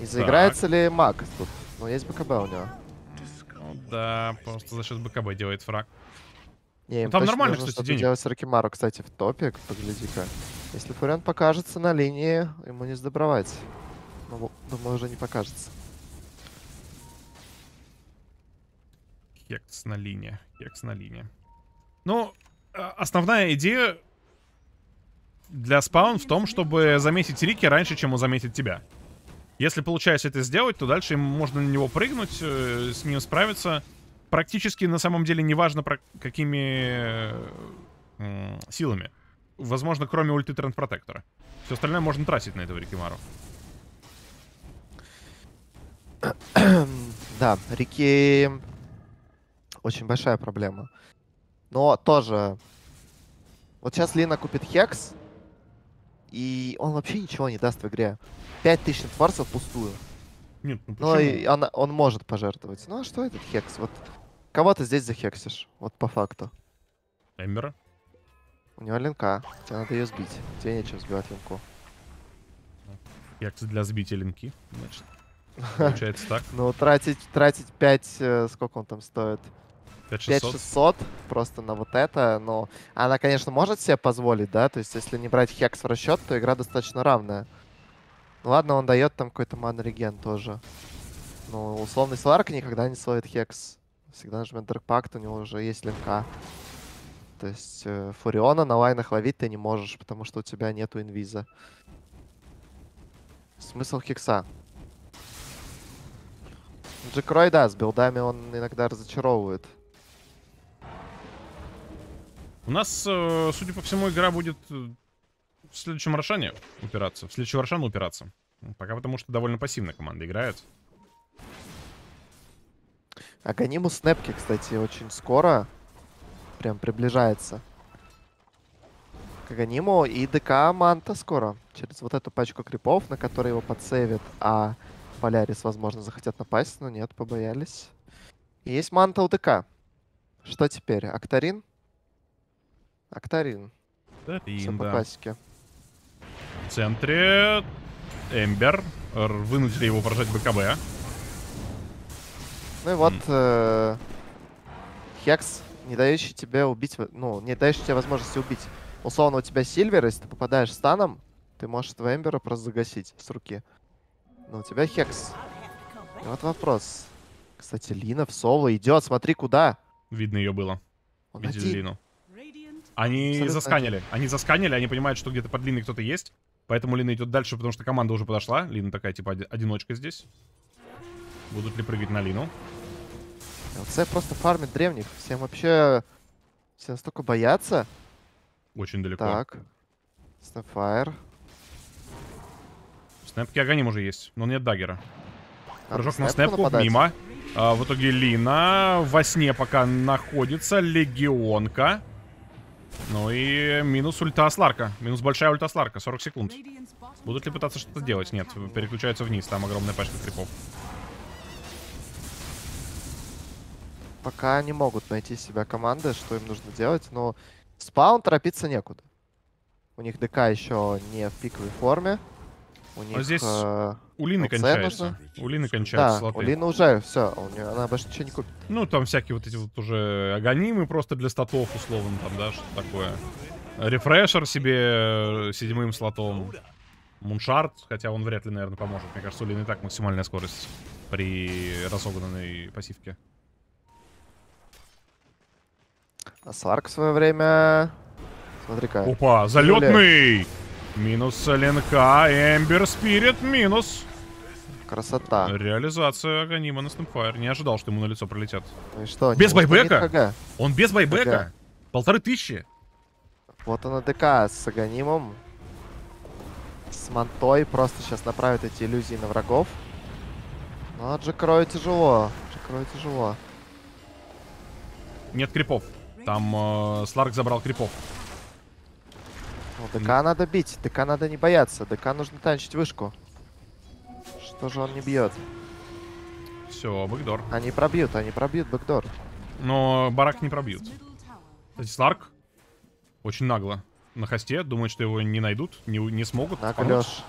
И заиграется ли маг тут? Ну, есть БКБ у него. Ну да, просто за счет БКБ делает фраг. Не, им Ну, там нормально, нужно кстати, денег. делать с Рокимару, кстати, в топе, погляди-ка. Если Фурион покажется на линии, ему не сдобровать. Ну, думаю, уже не покажется. Хекс на линии. Хекс на линии. Ну, э, основная идея для спаун в том, чтобы заметить Рики раньше, чем он заметит тебя. Если получается это сделать, то дальше им можно на него прыгнуть, э, с ним справиться. Практически на самом деле неважно, про какими э, силами. Возможно, кроме ульты Тренд Протектора. Все остальное можно тратить на этого Рикимару. Да, Рики очень большая проблема. Но тоже... Вот сейчас Лина купит Хекс, и он вообще ничего не даст в игре. 5000 фарсов пустую. Нет, ну Ну, почему? и она- он может пожертвовать. Ну, а что этот Хекс? Вот кого ты здесь захексишь? Вот по факту. Эмбера? У него линка. Тебе надо ее сбить. Тебе нечем сбивать линку. Хекс для сбития линки, значит. Получается так. Ну, тратить, тратить 5... Сколько он там стоит? 5600. 5600 просто на вот это, но она, конечно, может себе позволить, да, то есть если не брать хекс в расчет, то игра достаточно равная. Ну ладно, он дает там какой-то ман-реген тоже. Ну, условный Сларк никогда не словит хекс. Всегда нажмет Даркпакт, у него уже есть линка. То есть э, Фуриона на лайнах ловить ты не можешь, потому что у тебя нету инвиза. Смысл хекса. Джекрой, да, с билдами он иногда разочаровывает. У нас, э, судя по всему, игра будет э, в следующем Рошане упираться. В следующем Рошан упираться. Пока потому, что довольно пассивно команда играет. Аганиму снэпки, кстати, очень скоро. Прям приближается. К Аганиму и ДК Манта скоро. Через вот эту пачку крипов, на которые его подсейвят. А Полярис, возможно, захотят напасть, но нет, побоялись. Есть Манта у ДК. Что теперь? Актарин? Актарин. Да, Все по да. классике. В центре Эмбер. Вынудили его поражать БКБ. Ну и вот э, Хекс, не дающий тебе убить, ну, не дающий тебе возможности убить. Условно, у тебя Сильвер, если ты попадаешь станом, ты можешь этого Эмбера просто загасить с руки. Но у тебя Хекс. И вот вопрос. Кстати, Лина в соло идет, смотри куда. Видно ее было. Он Видели один. Лину. Они Абсолютно засканили. Они засканили, они понимают, что где-то под Линой кто-то есть. Поэтому Лина идет дальше, потому что команда уже подошла. Лина такая, типа, оди- одиночка здесь. Будут ли прыгать на Лину? ЛЦ просто фармит древних. Всем вообще... Все настолько боятся. Очень далеко. Так. Снэпфайр. Снэпки Аганим уже есть, но нет даггера. Надо Прыжок на снэпку, нападать. мимо. А, в итоге Лина во сне пока находится. Легионка. Ну и минус ульта Сларка. Минус большая ульта Сларка, 40 секунд. Будут ли пытаться что-то делать? Нет, переключаются вниз, там огромная пачка крипов. пока не могут найти себя команды, что им нужно делать, но спаун торопиться некуда. У них ДК еще не в пиковой форме. У них... А здесь э, У Лины ЛЦ кончается. У Лины кончаются да, слоты. у Лины уже все, у нее она больше ничего не купит. Ну, там всякие вот эти вот уже аганимы просто для статов, условно, там, да, что такое. Рефрешер себе э, седьмым слотом. Муншард, хотя он вряд ли, наверное, поможет. Мне кажется, у Лины и так максимальная скорость при разогнанной пассивке. А Сларк в свое время... Смотри-ка. Опа, залетный! Минус ЛНК, Эмбер Спирит, минус. Красота. Реализация Аганима на Снэпфайр. Не ожидал, что ему на лицо пролетят. Ну и что? Без байбека? Он без байбека? Полторы тысячи? Вот он ДК с Аганимом. С Мантой просто сейчас направит эти иллюзии на врагов. Но Джекрою тяжело. Джекрою тяжело. Нет крипов. Там э, Сларк забрал крипов. Ну, ДК надо бить. ДК надо не бояться. ДК нужно танчить вышку. Что же он не бьет? Все, backdoor. Они пробьют, они пробьют backdoor. Но барак не пробьют. Кстати, Сларк очень нагло на хасте. Думает, что его не найдут, не, не смогут. Помочь. Леш.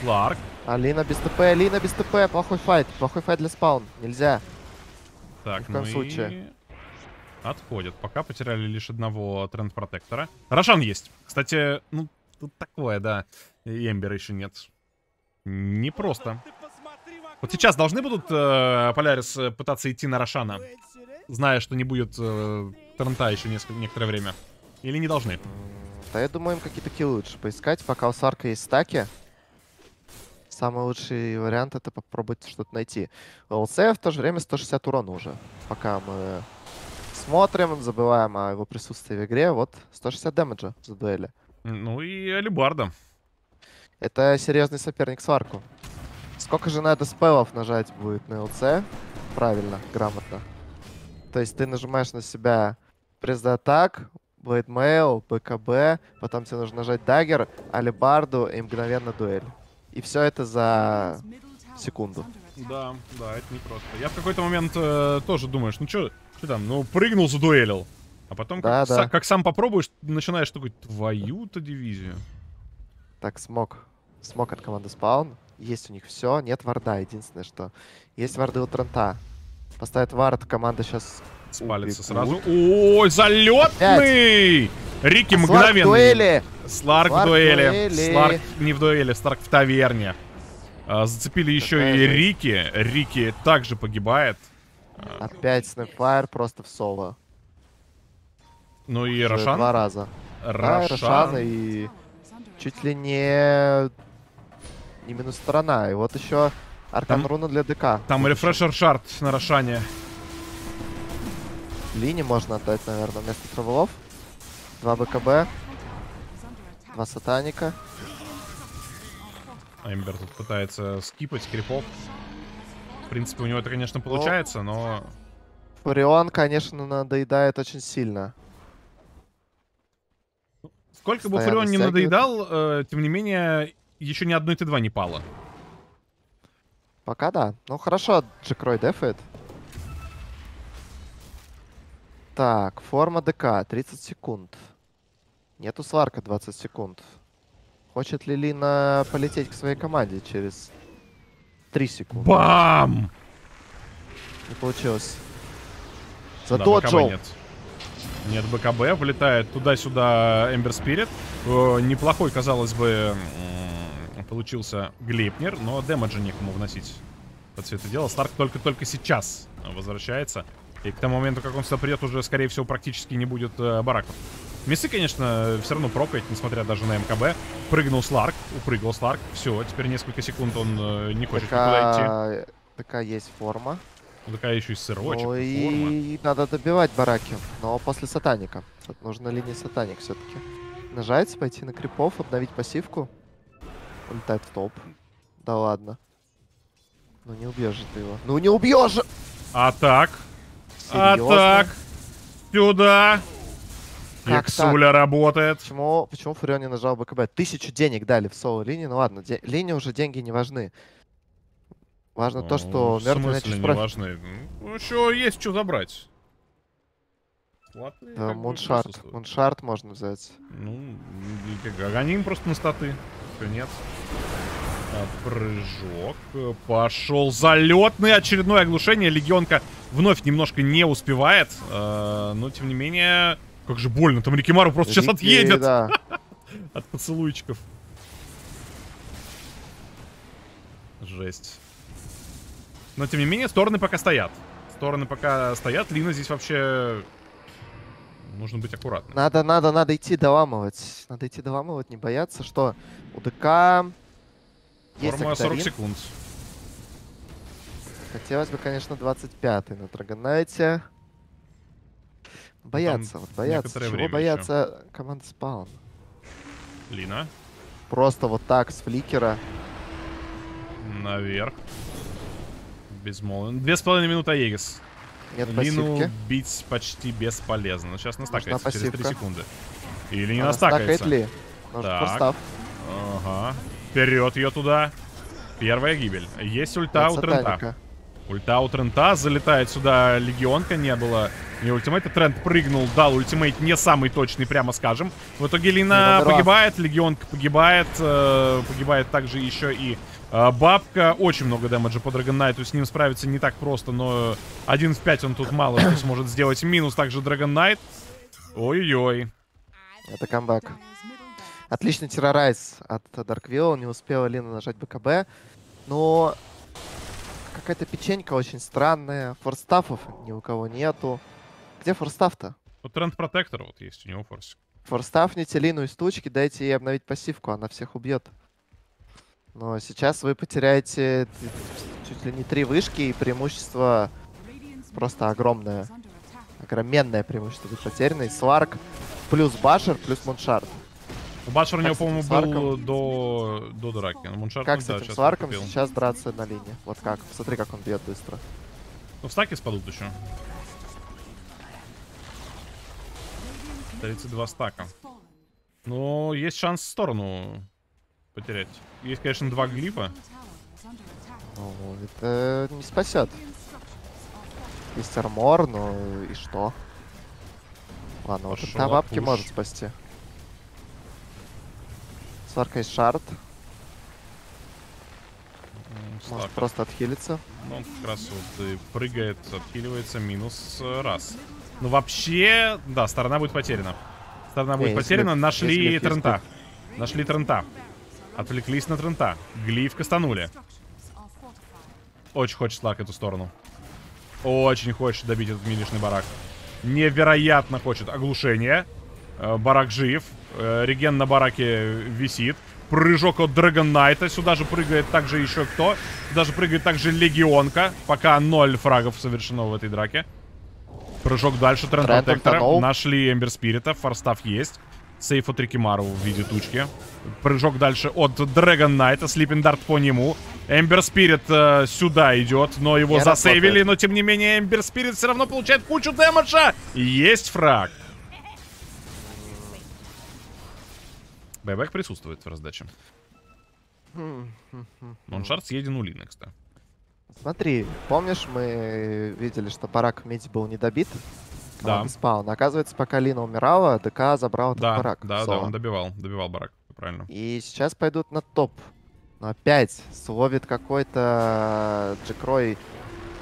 Сларк. А Лина без ТП, а Лина без ТП. Плохой fight. Плохой fight для SPAWN. Нельзя. Так, Ни в коем ну и... Отходят. Пока потеряли лишь одного тренд-протектора. Рошан есть. Кстати, ну, тут такое, да. И Эмбера еще нет. Непросто. Вот сейчас должны будут э, Полярис э, пытаться идти на Рошана, зная, что не будет э, Трента еще несколько, некоторое время? Или не должны? Да я думаю, им какие-то киллы лучше поискать. Пока у Сарка есть стаки. Самый лучший вариант это попробовать что-то найти. У ЛЦ в то же время 160 урона уже. Пока мы смотрим, забываем о его присутствии в игре. Вот 160 дэмэджа за дуэли. Ну и Алибарда. Это серьезный соперник Сварку. Сколько же надо спеллов нажать будет на ЛЦ? Правильно, грамотно. То есть ты нажимаешь на себя пресс атак, Blade Mail, БКБ, потом тебе нужно нажать дагер, алибарду и мгновенно дуэль. И все это за секунду. Да, да, это непросто. Я в какой-то момент э, тоже думаешь, ну что там, ну прыгнул, задуэлил. А потом, Да, как, да. са- как сам попробуешь, начинаешь такой, твою-то дивизию. Так, смог. Смог от команды спаун. Есть у них все, нет варда. Единственное, что есть варды у Трента. Поставит вард, команда сейчас... Спалится сразу. Ой, залетный! Рики мгновенно. дуэли! Сларк в Сларк дуэли. дуэли. Сларк не в дуэли, Сларк в таверне. А, зацепили еще и. Рики. Рики также погибает. Опять снэпфайр просто в соло. Ну и Уже Рошан. Два раза. Да, Рошан. Рошан и чуть ли не... Минус сторона. И вот еще Аркан Там- Руна для ДК. Там рефрешер шарт на Рошане. Лини можно отдать, наверное, вместо травелов. Два БКБ, два сатаника. Эмбер тут пытается скипать крипов. В принципе, у него это, конечно, получается, но... Фурион, конечно, надоедает очень сильно. Сколько бы Фурион не надоедал, э, тем не менее, еще ни одной Т2 не пало. Пока да. Ну хорошо, Джекрой дефает. Так, форма ДК, 30 секунд. Нету сварка 20 секунд. Хочет ли Лина полететь к своей команде через 3 секунды? Бам! Не получилось. Да, БКБ Задоджил. нет. Нет БКБ, влетает туда-сюда Эмбер Спирит. Э, неплохой, казалось бы, получился Глейпнер, но дэмэджа некому вносить под все это дело. Старк только-только сейчас возвращается. И к тому моменту, как он сюда придет, уже, скорее всего, практически не будет э, бараков. Мессы, конечно, все равно прокает, несмотря даже на МКБ. Прыгнул Сларк, упрыгал Сларк. Все, теперь несколько секунд он э, не хочет никуда идти. ДК есть форма. Такая еще и сырочек, Ну и форма. надо добивать бараки. Но после сатаника. Тут нужна линия сатаник все-таки. Нажать, пойти на крипов, обновить пассивку. Улетает в топ. Да ладно. Ну не убьешь же ты его. Ну не убьешь же! А так? А Серьезно? так? Сюда. Как Иксуля работает. Почему, почему Фурион не нажал БКБ? Тысячу денег дали в соло линии. Ну ладно, де- линии уже деньги не важны. Важно то, что Ну, мертвый начал не важны? Ну, еще есть что забрать. Слоты Да, Муншарт. Муншарт можно взять. Ну, и как- они им просто на статы. Все, нет. Прыжок. Пошел залетный. Очередное оглушение. Легионка вновь немножко не успевает. э, но, тем не менее... Как же больно. Там Рикимару просто сейчас Рики, отъедет Да. от поцелуйчиков. Жесть. Но, тем не менее, стороны пока стоят. Стороны пока стоят. Лина здесь вообще... Нужно быть аккуратным. Надо, надо, надо идти доламывать. Надо идти доламывать, не бояться, что у ДК есть Форма 40 Актарин. секунд. Хотелось бы, конечно, 25-й на Драгонайте. Боятся, вот боятся. Чего время боятся команда Спаун? Лина. Просто вот так с фликера. Наверх. Безмолвен. Две с половиной минуты Аегис. Нет Лину пассивки. бить почти бесполезно. Но сейчас настакается через 3 пассивка. секунды. Или не Она настакается. стакает ли? Так. Ага. Вперед ее туда. Первая гибель. Есть ульта Нет у Трента. Ульта у Трента. Залетает сюда легионка. Не было ни ультимейта. Трент прыгнул, дал ультимейт не самый точный, прямо скажем. В итоге Лина погибает. Легионка погибает. э, погибает также еще и э, Бабка. Очень много дэмэджа по Knight'у. С ним справиться не так просто, но 1 в 5 он тут мало что сможет сделать. Минус также Dragon Knight. Ой-ой. Это камбэк. Отличный террорайз от Дарквилла. Не успела Лина нажать БКБ. Но какая-то печенька очень странная. Форстафов ни у кого нету. Где форстаф-то? Вот Тренд Протектор вот есть у него форсик. Форстафните Лину из тучки, дайте ей обновить пассивку, она всех убьет. Но сейчас вы потеряете чуть ли не три вышки, и преимущество просто огромное. Огроменное преимущество будет потеряно. И Сварк плюс Башер плюс Муншард. У Батшер у него, по-моему, был до, до драки. Но Муншард, Как с да, этим Сварком купил. сейчас драться на линии? Вот как? Смотри, как он бьет быстро. Ну, в стаке спадут еще. 32 стака. Но есть шанс в сторону потерять. Есть, конечно, два глифа. Ну, это не спасет. Есть армор, но и что? Ладно, вот Пошел та бабки пуш. может спасти. Сварка есть шард. М, Может просто отхилиться. Ну, он как раз вот и прыгает, отхиливается, минус э, раз. Ну, вообще, да, сторона будет потеряна. Сторона будет есть потеряна. глиф, Нашли есть Трента. Нашли Трента. Отвлеклись на Трента. Глиф кастанули. Очень хочет Сларк эту сторону. Очень хочет добить этот милишный барак. Невероятно хочет. Оглушение. Э, Барак жив. Э, Реген на бараке висит. Прыжок от Драгон Найта. Сюда же прыгает также еще кто. Сюда же прыгает также Легионка. Пока ноль фрагов совершено в этой драке. Прыжок дальше. Тренд Протектора. Нашли Эмбер Спирита. Форстав есть. Сейф от Рикимару в виде тучки. Прыжок дальше от Драгон Найта. Слиппин Дарт по нему. Эмбер Спирит э, сюда идет, но его Не засейвили. работает. Но тем не менее Эмбер Спирит все равно получает кучу дэмэджа. Есть фраг. Байбек присутствует в раздаче. Моншард съеден у Лины, кстати. Смотри, помнишь, мы видели, что барак в миде был не добит? Да. Спаун. Оказывается, пока Лина умирала, ДК забрал этот Да, барак. да, да, соло. он добивал, добивал барак, правильно. И сейчас пойдут на топ. Но опять словит какой-то Джекрой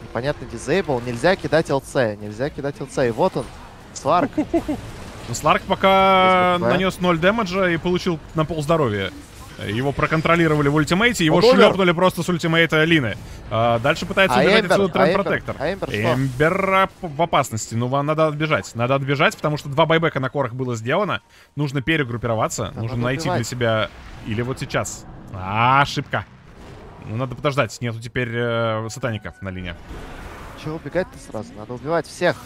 непонятный дизейбл. Нельзя кидать ЛЦ, нельзя кидать ЛЦ. И вот он, Сварк. Сларк пока нанес 0 дэмэджа и получил на пол здоровья. Его проконтролировали в ультимейте, его Он шлепнули просто с ультимейта Лины. А, дальше пытается А убежать Эмбер? отсюда Тренд А Эмбер? Протектор. А Эмбер а, в опасности. Ну, вам надо отбежать. Надо отбежать, потому что два байбека на корах было сделано. Нужно перегруппироваться. Да нужно надо найти для себя... Или вот сейчас. А, ошибка. Ну, надо подождать. Нету теперь э, сатаника на линии. Чего убегать-то сразу? Надо убивать всех.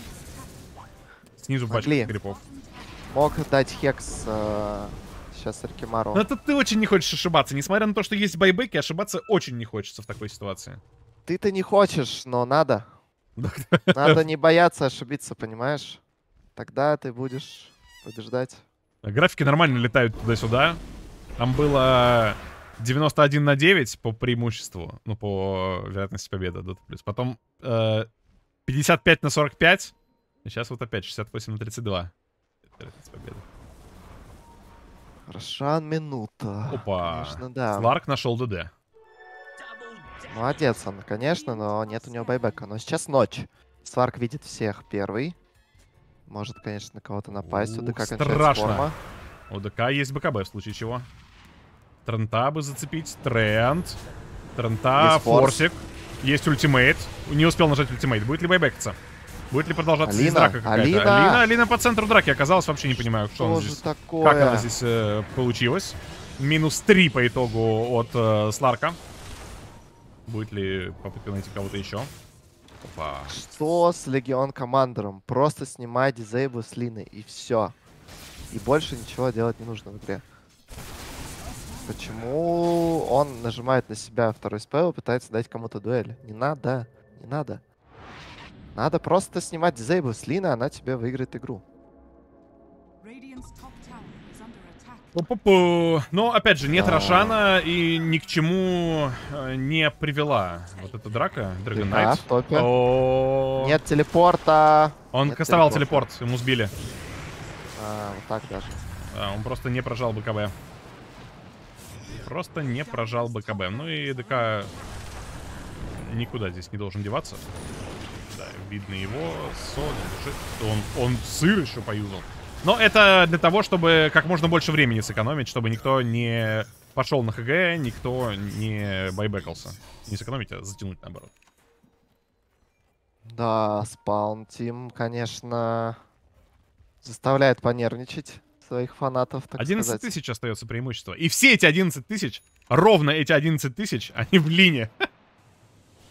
Снизу Могли. гриппов. Мог дать Хекс э, сейчас Аркимару. Но это ты очень не хочешь ошибаться. Несмотря на то, что есть байбеки, ошибаться очень не хочется в такой ситуации. Ты-то не хочешь, но надо. Надо не бояться ошибиться, понимаешь? Тогда ты будешь побеждать. Графики нормально летают туда-сюда. Там было 91 на 9 по преимуществу. Ну, по вероятности победы. Dota+. Потом э, 55 на 45. И сейчас вот опять 68 на 32. Вероятность победы. Рошан минута. Опа. Конечно, да. Сларк нашел ДД. Молодец он, конечно, но нет у него байбека. Но сейчас ночь. Сварк видит всех первый. Может, конечно, на кого-то напасть. У Ух, ДК кончается страшно. форма. У ДК есть БКБ в случае чего. Трента бы зацепить. Тренд. Трента, Есть форс. форсик. Есть ультимейт. Не успел нажать ультимейт. Будет ли байбекаться? Будет ли продолжаться здесь Алина, драка какая-то? Алина! Алина, Алина по центру драки оказалась. Вообще не понимаю, что Что он здесь... такое? Как она здесь э, получилась. Минус 3 по итогу от э, Сларка. Будет ли попытка найти кого-то еще? Опа. Что с Легион Командером? Просто снимай дизейбл с Лины и все. И больше ничего делать не нужно в игре. Почему он нажимает на себя второй спел и пытается дать кому-то дуэль? Не надо, не надо. Надо просто снимать дизейбл с Лины, она тебе выиграет игру. Пу-пу-пу. Но, опять же, нет Да. Рошана и ни к чему э, не привела вот эта драка Да, в. О, Нет телепорта. Он нет кастовал телепорта. телепорт, ему сбили. А, вот так даже. А, он просто не прожал БКБ. Просто не прожал БКБ. Ну и ДК никуда здесь не должен деваться. Видно его. Лежит. Он, он сыр еще поюзал. Но это для того, чтобы как можно больше времени сэкономить, чтобы никто не пошел на ХГ, никто не байбекался. Не сэкономить, а затянуть наоборот. Да, спаун тим, конечно, заставляет понервничать своих фанатов, так 11 сказать. тысяч остается преимущество. И все эти 11 тысяч, ровно эти 11 тысяч, они в лине.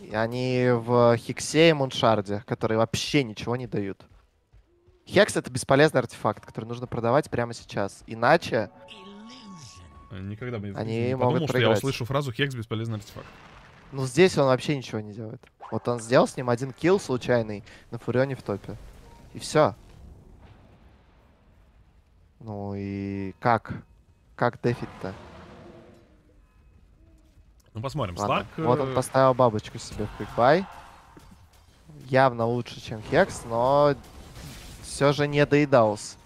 И Они в Хиксе и Муншарде, которые вообще ничего не дают. Хекс — это бесполезный артефакт, который нужно продавать прямо сейчас. Иначе Никогда бы не, Они не могут подумал, что я проиграть. услышу фразу «Хекс бесполезный артефакт». Ну, здесь он вообще ничего не делает. Вот он сделал с ним один килл случайный на Фурионе в топе. И все. Ну и как? Как дефить-то? Ну, посмотрим. Ладно. Слак... Вот он э, поставил бабочку себе в квикбай. Явно лучше, чем Хекс, но все же не доедался.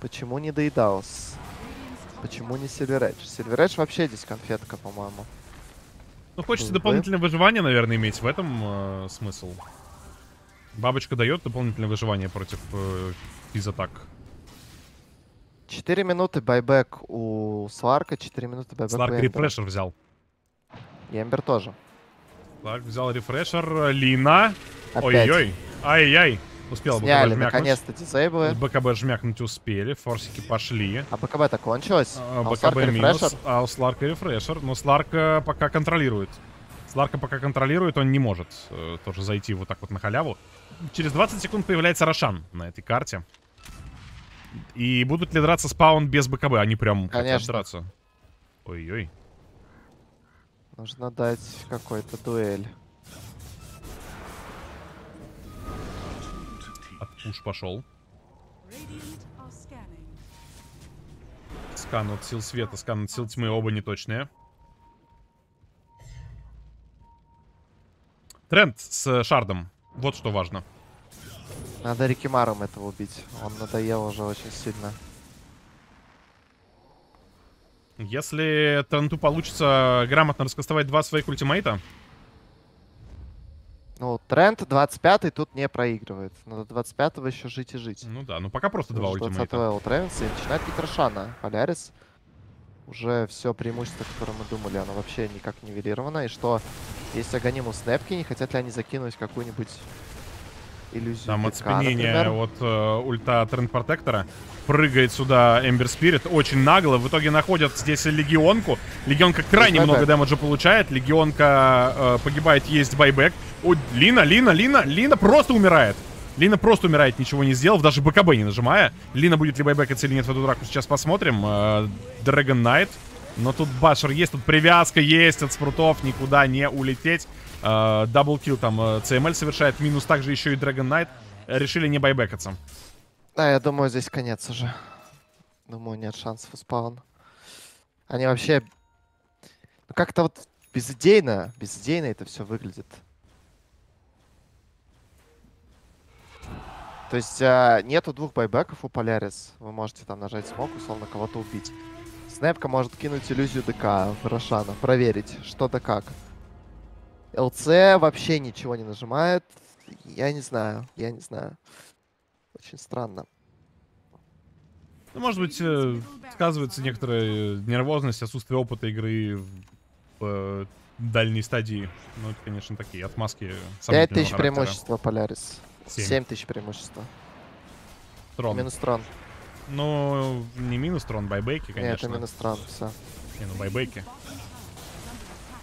Почему не доедался? Почему не Сильвередж? Сильвередж вообще здесь конфетка, по-моему. Ну, хочется дополнительное выживание, наверное, иметь. В этом э, смысл. Бабочка дает дополнительное выживание против э, физатак. 4 минуты байбек у Сларка, 4 минуты байбек Сларк у Эмбера. рефрешер взял. И Эмбер тоже. Сларк взял рефрешер. Лина. Опять. Ой-ой-ой. Ай-яй. Успел Сняли наконец-то дизейблы. БКБ жмякнуть успели. Форсики пошли. А БКБ-то кончилось. А, А БКБ минус, рефрешер. а у Сларка рефрешер. Но Сларка пока контролирует. Сларка пока контролирует, он не может э, тоже зайти вот так вот на халяву. Через 20 секунд появляется Рошан на этой карте. И будут ли драться спаун без БКБ? Они прям хотят Конечно. драться. Ой-ой. Нужно дать какой-то дуэль. Отпуш пошел. Скан от сил света, скан от сил тьмы, оба неточные. Трент с shard ом. Вот что важно. Надо Рикимаром этого убить. Он надоел уже очень сильно. Если Тренту получится грамотно раскастовать два своих ultimate а, Ну, Трент 25-й тут не проигрывает. Надо 25-го еще жить и жить. ну да, ну пока просто два Потому что 20 ultimate а. level Тревенса и начинает бить Рошана. Полярис уже все преимущество, которое мы думали, оно вообще никак нивелировано. И что, есть Аганиму снэпки, не хотят ли они закинуть какую-нибудь иллюзию Там оцепенение например? от э, ульта Тренд Протектора. Прыгает сюда Эмбер Спирит. Очень нагло. В итоге находят здесь Легионку. Легионка крайне байбек. много дэмэджа получает. Легионка э, погибает, есть байбек. Ой, Лина, Лина, Лина, Лина просто умирает. Лина просто умирает, ничего не сделав, даже БКБ не нажимая. Лина будет ли байбекаться или нет в эту драку, сейчас посмотрим. Э, Dragon Knight. Но тут башер есть, тут привязка есть от спрутов, никуда не улететь. Э, Даблкил там э, CML совершает, минус также еще и Dragon Knight. Э, Решили не байбекаться. Да, я думаю, здесь конец уже. Думаю, нет шансов у спаун. Они вообще... Ну, как-то вот безидейно, безидейно это все выглядит. То есть а, нету двух байбеков у Полярис. Вы можете там нажать смог, условно кого-то убить. Снэпка может кинуть иллюзию ДК в Рошана, проверить, что да как. ЛЦ вообще ничего не нажимает. Я не знаю, я не знаю. Очень странно. Ну, может быть, э, сказывается некоторая нервозность, отсутствие опыта игры в э, дальней стадии. Ну, это, конечно, такие отмазки 5 сомнительного тысяч преимущества Полярис. Семь. 7 тысяч преимущества. Трон. Минус трон. Ну, не минус трон, байбеки, Нет, конечно. это минус трон, все. Не, ну байбеки.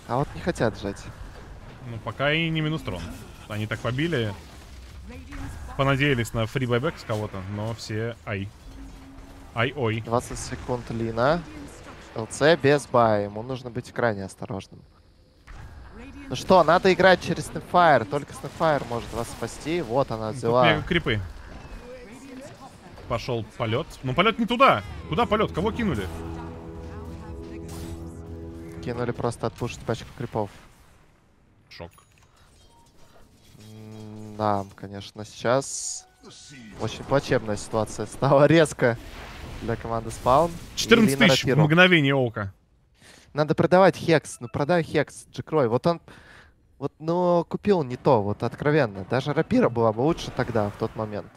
А вот не хотят жать. Ну, пока и не минус трон. Они так побили, понадеялись на фри байбек с кого-то, но все ай. Ай-ой. 20 секунд Лина. ЛЦ без бая. Ему нужно быть крайне осторожным. Ну что, надо играть через Снэпфайр. Только Снэпфайр может вас спасти. Вот она Тут взяла. мега крипы. Пошел полет. Ну, полет не туда. Куда полет? Кого кинули? Кинули просто отпушить пачку крипов. Шок. Да, конечно, сейчас очень плачевная ситуация стала резко для команды Спаун. 14 Ирина тысяч в мгновение ока. Надо продавать Хекс. Ну продай Хекс, Джекрой. Вот он... Вот, ну, купил не то, вот откровенно. Даже Рапира была бы лучше тогда, в тот момент.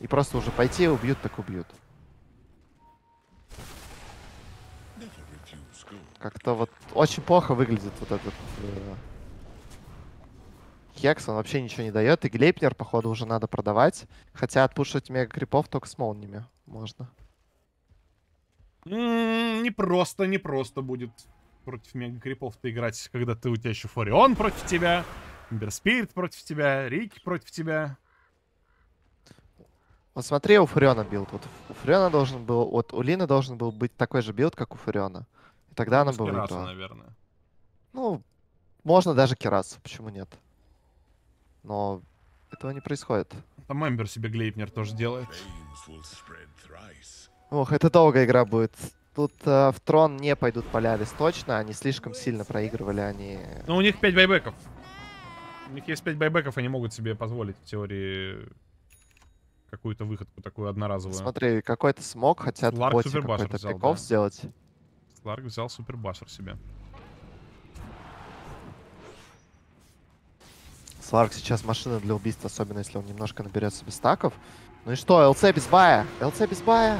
И просто уже пойти убьют, так убьют. Как-то вот очень плохо выглядит вот этот... э, Хекс, он вообще ничего не дает. И Глейпнер, походу, уже надо продавать. Хотя отпушить мега крипов только с молниями можно. М, Не просто, не просто будет против мега крипов-то играть, когда ты у тебя еще Форион против тебя, Ember Spirit против тебя, Рики против тебя. Вот смотри, у Фуриона build. Вот у Фуриона должен был... Вот у Лины должен был быть такой же build, как у Фуриона. И тогда она Ну, с бы кираса, выиграла. наверное. Ну, можно даже кирасу, почему нет? Но этого не происходит. Там Эмбер себе Глейпнер тоже делает. Ох, это долгая игра будет. Тут э, в трон не пойдут Полярис точно, они слишком сильно проигрывали, они... Но у них 5 байбеков. У них есть 5 байбеков, они могут себе позволить в теории какую-то выходку такую одноразовую. Смотри, какой-то смог, хотят Ларк боте какой-то пиков да. сделать. Сларк взял супербассер себе. Сларк сейчас машина для убийства, особенно если он немножко наберет себе стаков. Ну и что, ЛЦ без бая? ЛЦ без бая?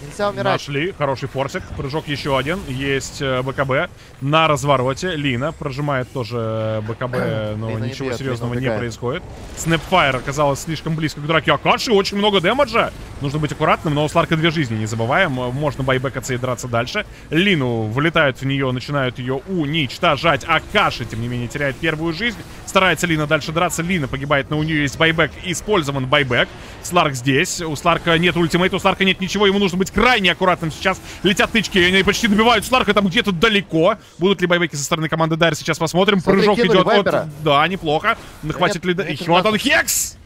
Нельзя умирать. Нашли. Хороший форсик. Прыжок еще один. Есть э, БКБ. На развороте. Лина прожимает тоже БКБ, но Лина не ничего бьет, серьезного не происходит. Снэпфайр оказалась слишком близко к драке Акаши. Очень много дэмэджа. Нужно быть аккуратным, но у Сларка две жизни, не забываем. Можно байбекаться и драться дальше. Лину влетают в нее, начинают ее уничтожать. Акаши, тем не менее, теряет первую жизнь. Старается Лина дальше драться. Лина погибает, но у нее есть байбек. Использован байбек. Сларк здесь. У Сларка нет ультимейта, у Сларка нет ничего. Ему нужно быть крайне аккуратным сейчас. Летят тычки, они почти добивают Сларка там где-то далеко. Будут ли байбеки со стороны команды Дайр, сейчас посмотрим. Смотри, Прыжок идет Вайпера. от... Да, неплохо. Хватит ли... нет, вот он. Хекс!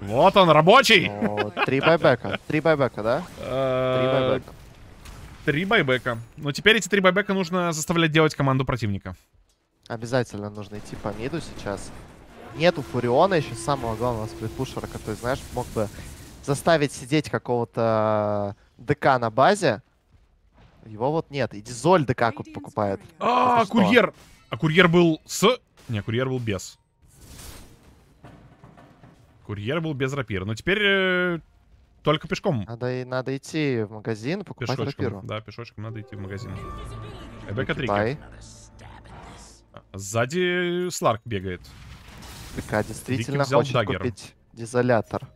Вот он, рабочий. Ну, Три байбека. Три байбека, да? Три Э, байбека. Три байбека. Но теперь эти три байбека нужно заставлять делать команду противника. Обязательно нужно идти по миду сейчас. Нету Фуриона еще самого главного сплитпушера, который, знаешь, мог бы заставить сидеть какого-то ДК на базе. Его вот нет. И Дизоль ДК ку- покупает. А, Это что? курьер! А курьер был с... Не, курьер был без. Курьер был без рапира. Но теперь э, только пешком. Надо, и- надо идти в магазин покупать Пешочком. рапиру. Да, пешочком надо идти в магазин. Эбека трики. Бай. Сзади Сларк бегает. ДК действительно взял хочет даггер. купить дизолятор.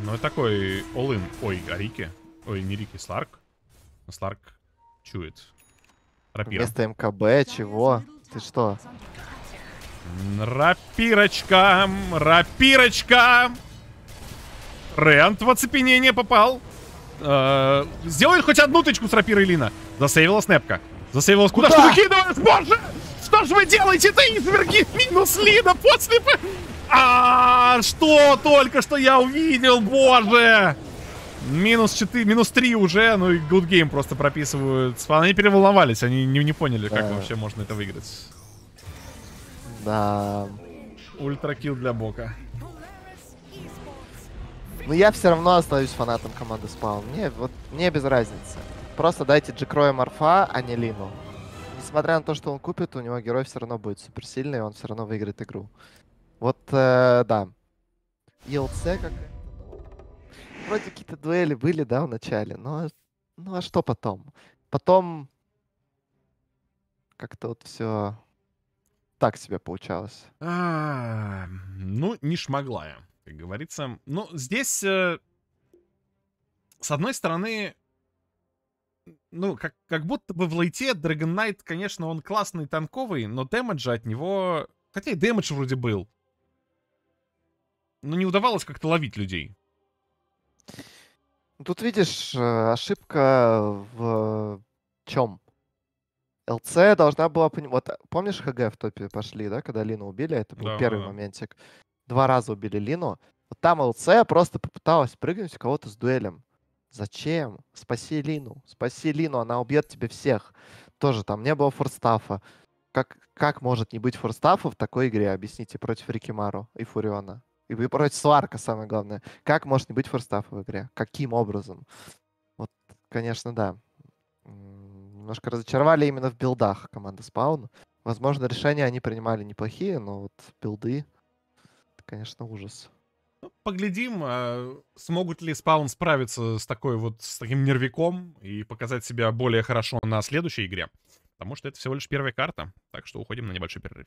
Ну, и такой all-in. Ой, а Рики? Ой, не Рики, Сларк. Сларк чует. Рапира. Вместо МКБ чего? Ты что? Рапирочка, рапирочка. Рент в оцепенение попал. Э, Сделай хоть одну тычку с рапирой Лина. Засейвила снэпка. Засейвилась. Куда, Куда? что выкидывают? Боже! Что же вы делаете-то, изверги? Минус Лина после... п- А, что только что я увидел, боже! Минус 4, минус 3 уже, ну и good game просто прописывают. Они переволновались, они не, не поняли, как Да. вообще можно это выиграть. Да. Ультракил для Бока. Но я все равно остаюсь фанатом команды Spawn. Мне вот мне без разницы. Просто дайте Джекроя Морфа, а не Лину. Несмотря на то, что он купит, у него герой все равно будет суперсильный, и он все равно выиграет игру. Вот, э, да. Какая-то, ну, Вроде какие-то дуэли были, да, в начале, но... Ну а что потом? Потом... Как-то вот все так себе получалось. А, ну, не шмогла я, как говорится. Ну, здесь, э, с одной стороны, ну, как, как будто бы в лейте Dragon Knight, конечно, он классный, танковый, но дэмэджа от него Хотя и дэмэдж вроде был. Но не удавалось как-то ловить людей. Тут видишь, э, ошибка в чем? ЛЦ должна была. Вот э, помнишь, ХГ в топе пошли, да, когда Лину убили? Это был Да, первый да. моментик. Два раза убили Лину. Вот там ЛЦ просто попыталась прыгнуть у кого-то с дуэлем. Зачем? Спаси Лину. Спаси Лину, она убьет тебе всех. Тоже там не было форстафа. Как, как может не быть форстафа в такой игре? Объясните, против Рикимару и Фуриона. И вы против Сварка, самое главное. Как может не быть форстафа в игре? Каким образом? Вот, конечно, да. Немножко разочаровали именно в билдах команды Спаун. Возможно, решения они принимали неплохие, но вот билды, это, конечно, ужас. Ну, Поглядим, а, смогут ли спаун справиться с такой вот, с таким нервиком и показать себя более хорошо на следующей игре. Потому что это всего лишь первая карта. Так что уходим на небольшой перерыв.